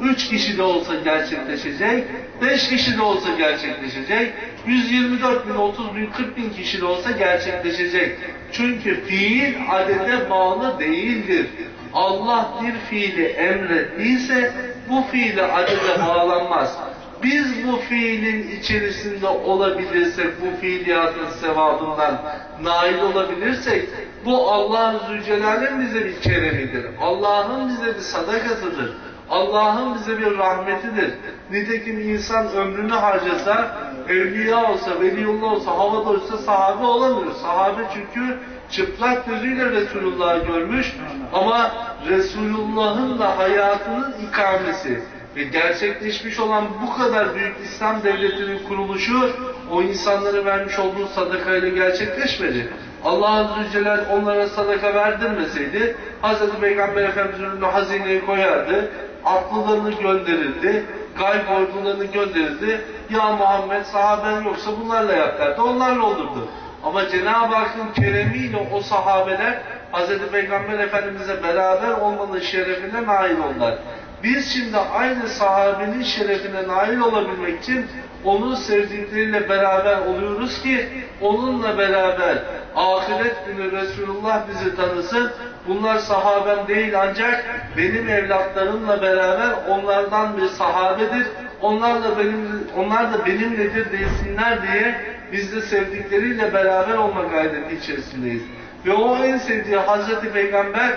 Üç kişi de olsa gerçekleşecek, beş kişi de olsa gerçekleşecek, 124 bin, 30 bin, 40 bin kişi de olsa gerçekleşecek. Çünkü fiil adete bağlı değildir. Allah bir fiili emrettiyse bu fiile adete bağlanmaz. Biz bu fiilin içerisinde olabilirsek, bu fiiliyatın sevabından nail olabilirsek, bu Allah-u bize bir keremidir. Allah'ın bize bir sadakatıdır. Allah'ın bize bir rahmetidir. Nitekim insan ömrünü harcasa, evliya olsa, veliyullah olsa, havada olsa sahabe olamıyor. Sahabe çünkü çıplak gözüyle Resulullah'ı görmüş ama Resulullah'ın da hayatının ikamesi ve gerçekleşmiş olan bu kadar büyük İslam devletinin kuruluşu o insanlara vermiş olduğu sadakayla gerçekleşmedi. Allah Azze ve Celle onlara sadaka verdirmeseydi Hz. Peygamber Efendimiz'in önüne hazineyi koyardı, atlılarını gönderirdi, gayb ordularını gönderirdi. Ya Muhammed sahaben yoksa bunlarla yap onlarla olurdu. Ama Cenab-ı Hakk'ın keremiyle o sahabeler Hz. Peygamber Efendimiz'e beraber olmanın şerefine nail oldular. Biz şimdi aynı sahabenin şerefine nail olabilmek için onun sevdikleriyle beraber oluyoruz ki onunla beraber ahiret günü Resulullah bizi tanısın. Bunlar sahabem değil ancak benim evlatlarımla beraber onlardan bir sahabedir. Onlar da benim onlar da benimledir desinler diye biz de sevdikleriyle beraber olma gayreti içerisindeyiz. Ve o en sevdiği Hazreti Peygamber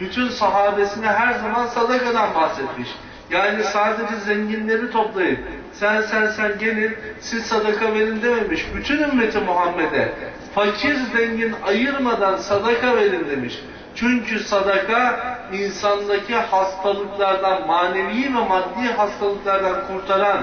bütün sahabesine her zaman sadakadan bahsetmiş. Yani sadece zenginleri toplayıp sen sen sen gelin siz sadaka verin dememiş. Bütün ümmeti Muhammed'e fakir zengin ayırmadan sadaka verin demiş. Çünkü sadaka insandaki hastalıklardan, manevi ve maddi hastalıklardan kurtaran,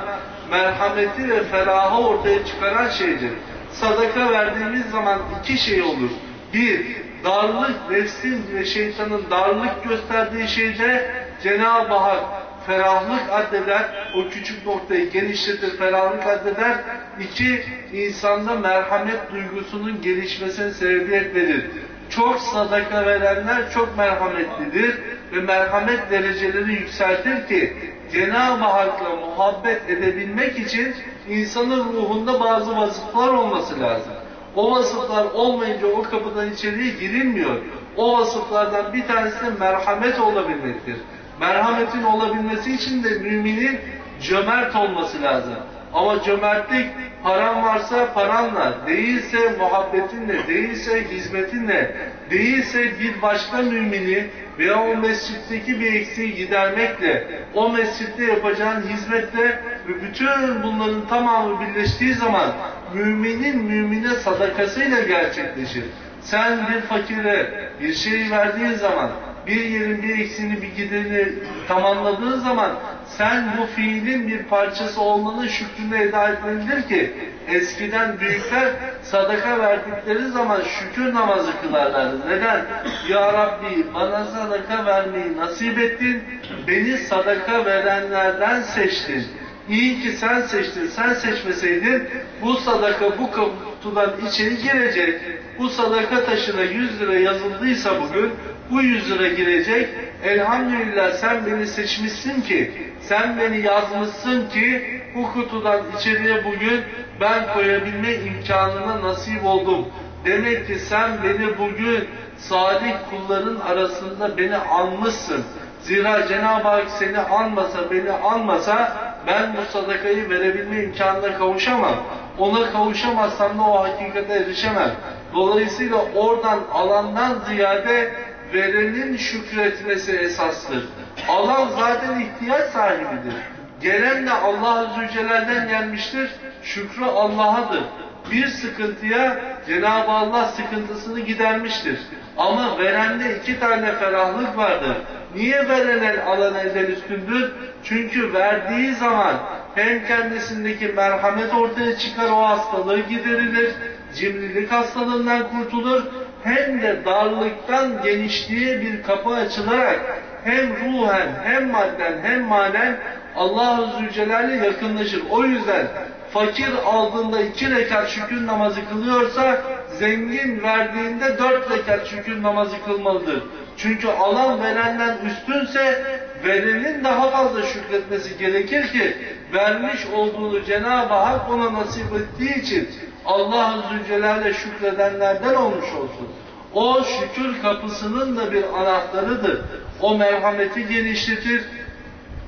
merhameti ve ferahı ortaya çıkaran şeydir. Sadaka verdiğimiz zaman iki şey olur. Bir, darlık, nefsin ve şeytanın darlık gösterdiği şeyde Cenab-ı Hak ferahlık addeder, o küçük noktayı genişletir, ferahlık addeder. İki, insanda merhamet duygusunun gelişmesine sebebiyet verir. Çok sadaka verenler çok merhametlidir ve merhamet dereceleri yükseltir ki Cenab-ı Hak'la muhabbet edebilmek için insanın ruhunda bazı vasıflar olması lazım. O vasıflar olmayınca o kapıdan içeriye girilmiyor. O vasıflardan bir tanesi de merhamet olabilmektir. Merhametin olabilmesi için de müminin cömert olması lazım. Ama cömertlik paran varsa paranla, değilse muhabbetinle, değilse hizmetinle, değilse bir başka mümini veya o mescitteki bir eksiği gidermekle, o mescitte yapacağın hizmetle ve bütün bunların tamamı birleştiği zaman müminin mümine sadakasıyla gerçekleşir. Sen bir fakire bir şey verdiğin zaman, bir yerin bir eksiğini bir giderini tamamladığın zaman sen bu fiilin bir parçası olmanın şükrünü eda etmelidir ki eskiden büyükler sadaka verdikleri zaman şükür namazı kılarlardı. Neden? Ya Rabbi bana sadaka vermeyi nasip ettin, beni sadaka verenlerden seçtin. İyi ki sen seçtin, sen seçmeseydin bu sadaka bu kutudan içeri girecek. Bu sadaka taşına 100 lira yazıldıysa bugün bu 100 lira girecek. Elhamdülillah sen beni seçmişsin ki, sen beni yazmışsın ki bu kutudan içeriye bugün ben koyabilme imkanına nasip oldum. Demek ki sen beni bugün salih kulların arasında beni almışsın. Zira Cenab-ı Hak seni almasa, beni almasa ben bu sadakayı verebilme imkanına kavuşamam. Ona kavuşamazsam da o hakikate erişemem. Dolayısıyla oradan alandan ziyade verenin şükretmesi esastır. Alan zaten ihtiyaç sahibidir. Gelen de Allah Azze Celle'den gelmiştir. Şükrü Allah'adır. Bir sıkıntıya Cenab-ı Allah sıkıntısını gidermiştir. Ama verende iki tane ferahlık vardır. Niye veren el alan elden üstündür? Çünkü verdiği zaman hem kendisindeki merhamet ortaya çıkar, o hastalığı giderilir, cimrilik hastalığından kurtulur, hem de darlıktan genişliğe bir kapı açılarak hem ruhen, hem madden, hem manen Allah Azze Celle'yle yakınlaşır. O yüzden fakir aldığında iki rekat şükür namazı kılıyorsa, zengin verdiğinde dört rekat şükür namazı kılmalıdır. Çünkü alan verenden üstünse, verenin daha fazla şükretmesi gerekir ki, vermiş olduğunu Cenab-ı Hak ona nasip ettiği için, Allah Azze şükredenlerden olmuş olsun. O şükür kapısının da bir anahtarıdır. O merhameti genişletir,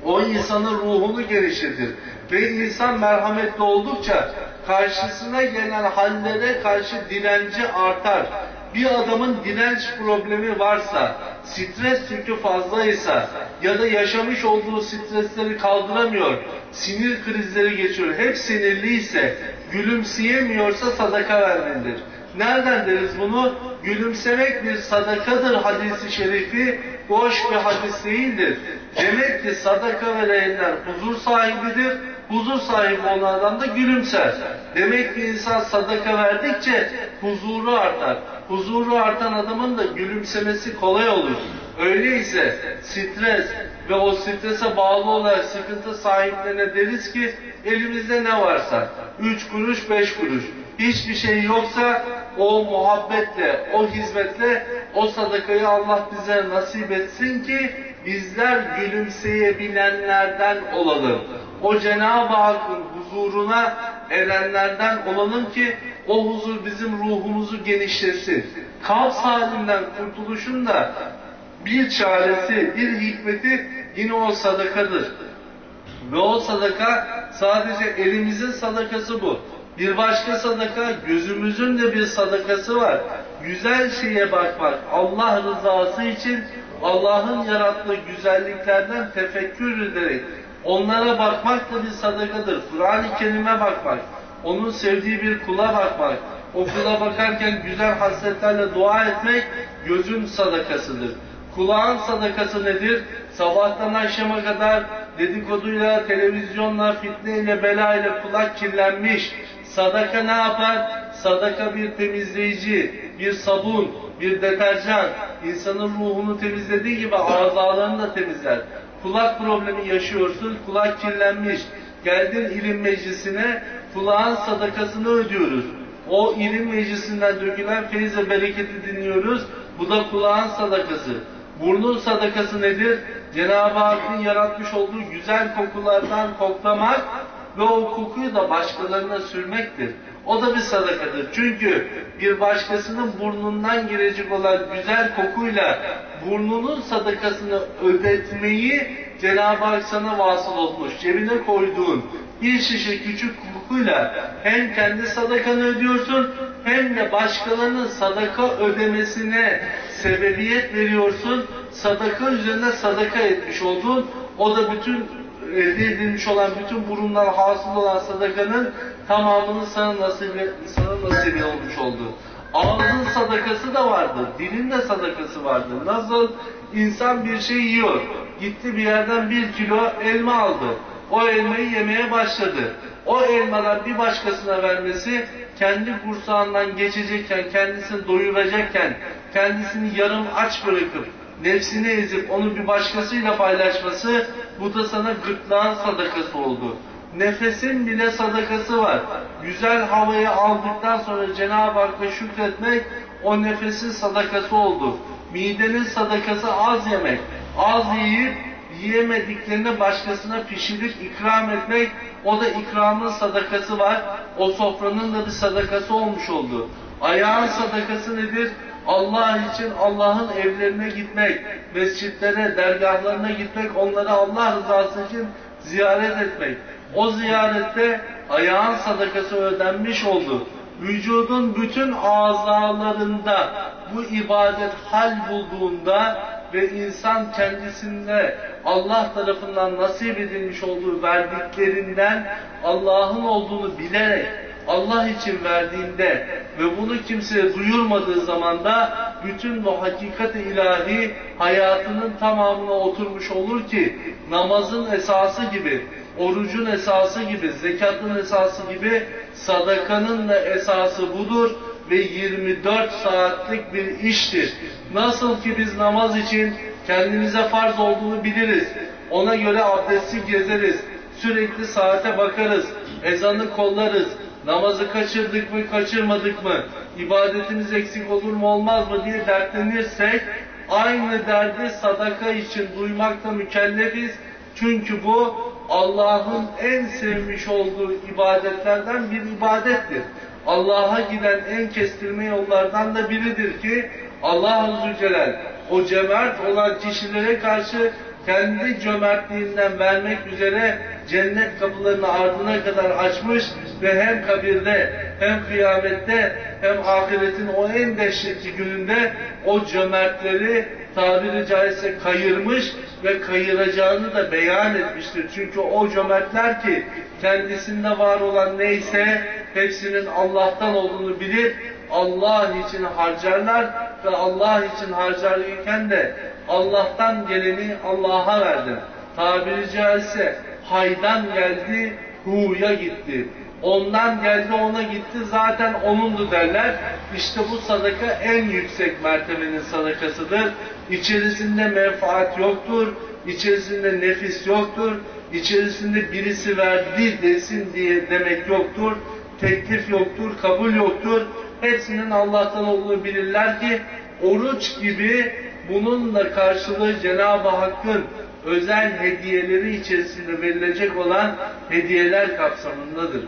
o insanın ruhunu genişletir. Ve insan merhametli oldukça karşısına gelen hallere karşı direnci artar. Bir adamın direnç problemi varsa, stres yükü fazlaysa ya da yaşamış olduğu stresleri kaldıramıyor, sinir krizleri geçiyor, hep sinirliyse, gülümseyemiyorsa sadaka vermelidir. Nereden deriz bunu? Gülümsemek bir sadakadır hadisi şerifi, boş bir hadis değildir. Demek ki sadaka verenler huzur sahibidir, huzur sahibi olan adam da gülümser. Demek ki insan sadaka verdikçe huzuru artar. Huzuru artan adamın da gülümsemesi kolay olur. Öyleyse stres ve o strese bağlı olarak sıkıntı sahiplerine deriz ki elimizde ne varsa üç kuruş beş kuruş hiçbir şey yoksa o muhabbetle, o hizmetle o sadakayı Allah bize nasip etsin ki bizler gülümseyebilenlerden olalım. O Cenab-ı Hakk'ın huzuruna erenlerden olalım ki o huzur bizim ruhumuzu genişletsin. Kaos halinden kurtuluşun da bir çaresi, bir hikmeti yine o sadakadır. Ve o sadaka sadece elimizin sadakası bu. Bir başka sadaka gözümüzün de bir sadakası var. Güzel şeye bakmak Allah rızası için Allah'ın yarattığı güzelliklerden tefekkür ederek onlara bakmak da bir sadakadır. Kur'an-ı Kerim'e bakmak, onun sevdiği bir kula bakmak, o kula bakarken güzel hasretlerle dua etmek gözün sadakasıdır. Kulağın sadakası nedir? Sabahtan akşama kadar dedikoduyla, televizyonla, fitneyle, belayla kulak kirlenmiş. Sadaka ne yapar? Sadaka bir temizleyici, bir sabun, bir deterjan. İnsanın ruhunu temizlediği gibi azalarını da temizler. Kulak problemi yaşıyorsun, kulak kirlenmiş. Geldin ilim meclisine, kulağın sadakasını ödüyoruz. O ilim meclisinden dökülen feyiz ve bereketi dinliyoruz. Bu da kulağın sadakası. Burnun sadakası nedir? Cenab-ı Hakk'ın yaratmış olduğu güzel kokulardan koklamak ve o kokuyu da başkalarına sürmektir. O da bir sadakadır. Çünkü bir başkasının burnundan girecek olan güzel kokuyla burnunun sadakasını ödetmeyi Cenab-ı Hak sana vasıl olmuş. Cebine koyduğun bir şişe küçük kokuyla hem kendi sadakanı ödüyorsun hem de başkalarının sadaka ödemesine sebebiyet veriyorsun. Sadaka üzerine sadaka etmiş oldun. O da bütün elde edilmiş olan bütün burunlar hasıl olan sadakanın tamamını sana nasip, sana nasip olmuş oldu. Ağzın sadakası da vardır, dilin de sadakası vardır. Nasıl insan bir şey yiyor, gitti bir yerden bir kilo elma aldı. O elmayı yemeye başladı. O elmadan bir başkasına vermesi kendi kursağından geçecekken, kendisini doyuracakken, kendisini yarım aç bırakıp nefsini ezip onu bir başkasıyla paylaşması bu da sana gırtlağın sadakası oldu. Nefesin bile sadakası var. Güzel havayı aldıktan sonra Cenab-ı Hakk'a şükretmek o nefesin sadakası oldu. Midenin sadakası az yemek. Az yiyip yiyemediklerini başkasına pişirip ikram etmek o da ikramın sadakası var. O sofranın da bir sadakası olmuş oldu. Ayağın sadakası nedir? Allah için Allah'ın evlerine gitmek, mescitlere, dergahlarına gitmek, onları Allah rızası için ziyaret etmek. O ziyarette ayağın sadakası ödenmiş oldu. Vücudun bütün azalarında bu ibadet hal bulduğunda ve insan kendisinde Allah tarafından nasip edilmiş olduğu verdiklerinden Allah'ın olduğunu bilerek Allah için verdiğinde ve bunu kimseye duyurmadığı zaman da bütün bu hakikat-i ilahi hayatının tamamına oturmuş olur ki namazın esası gibi, orucun esası gibi, zekatın esası gibi sadakanın da esası budur ve 24 saatlik bir iştir. Nasıl ki biz namaz için kendimize farz olduğunu biliriz. Ona göre abdesti gezeriz. Sürekli saate bakarız. Ezanı kollarız. Namazı kaçırdık mı, kaçırmadık mı? İbadetimiz eksik olur mu, olmaz mı diye dertlenirsek aynı derdi sadaka için duymakta mükellefiz. Çünkü bu Allah'ın en sevmiş olduğu ibadetlerden bir ibadettir. Allah'a giden en kestirme yollardan da biridir ki Allah Azze Celal o cömert olan kişilere karşı kendi cömertliğinden vermek üzere cennet kapılarını ardına kadar açmış ve hem kabirde hem kıyamette hem ahiretin o en dehşetli gününde o cömertleri tabiri caizse kayırmış ve kayıracağını da beyan etmiştir. Çünkü o cömertler ki kendisinde var olan neyse hepsinin Allah'tan olduğunu bilir, Allah için harcarlar ve Allah için harcarken de Allah'tan geleni Allah'a verdim. Tabiri caizse haydan geldi, hu'ya gitti. Ondan geldi ona gitti zaten onundu derler. İşte bu sadaka en yüksek mertebenin sadakasıdır. İçerisinde menfaat yoktur. İçerisinde nefis yoktur. İçerisinde birisi verdi desin diye demek yoktur. Teklif yoktur, kabul yoktur. Hepsinin Allah'tan olduğunu bilirler ki oruç gibi bunun da karşılığı Cenab-ı Hakk'ın özel hediyeleri içerisinde verilecek olan hediyeler kapsamındadır.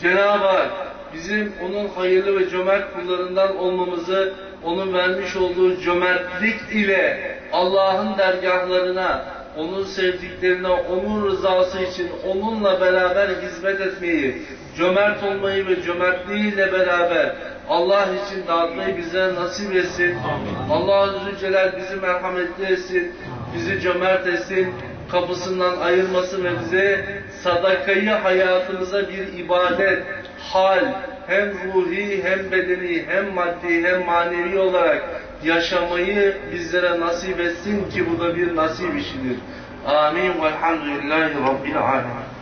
Cenab-ı Hak bizim onun hayırlı ve cömert kullarından olmamızı, onun vermiş olduğu cömertlik ile Allah'ın dergahlarına, onun sevdiklerine, onun rızası için onunla beraber hizmet etmeyi, cömert olmayı ve cömertliğiyle beraber Allah için dağıtmayı bize nasip etsin. Allah Zülcelal bizi merhametli etsin, bizi cömert etsin, kapısından ayırmasın ve bize sadakayı hayatımıza bir ibadet, hal, hem ruhi hem bedeni hem maddi hem manevi olarak yaşamayı bizlere nasip etsin ki bu da bir nasip işidir. Amin. Velhamdülillahi Rabbil Alemin.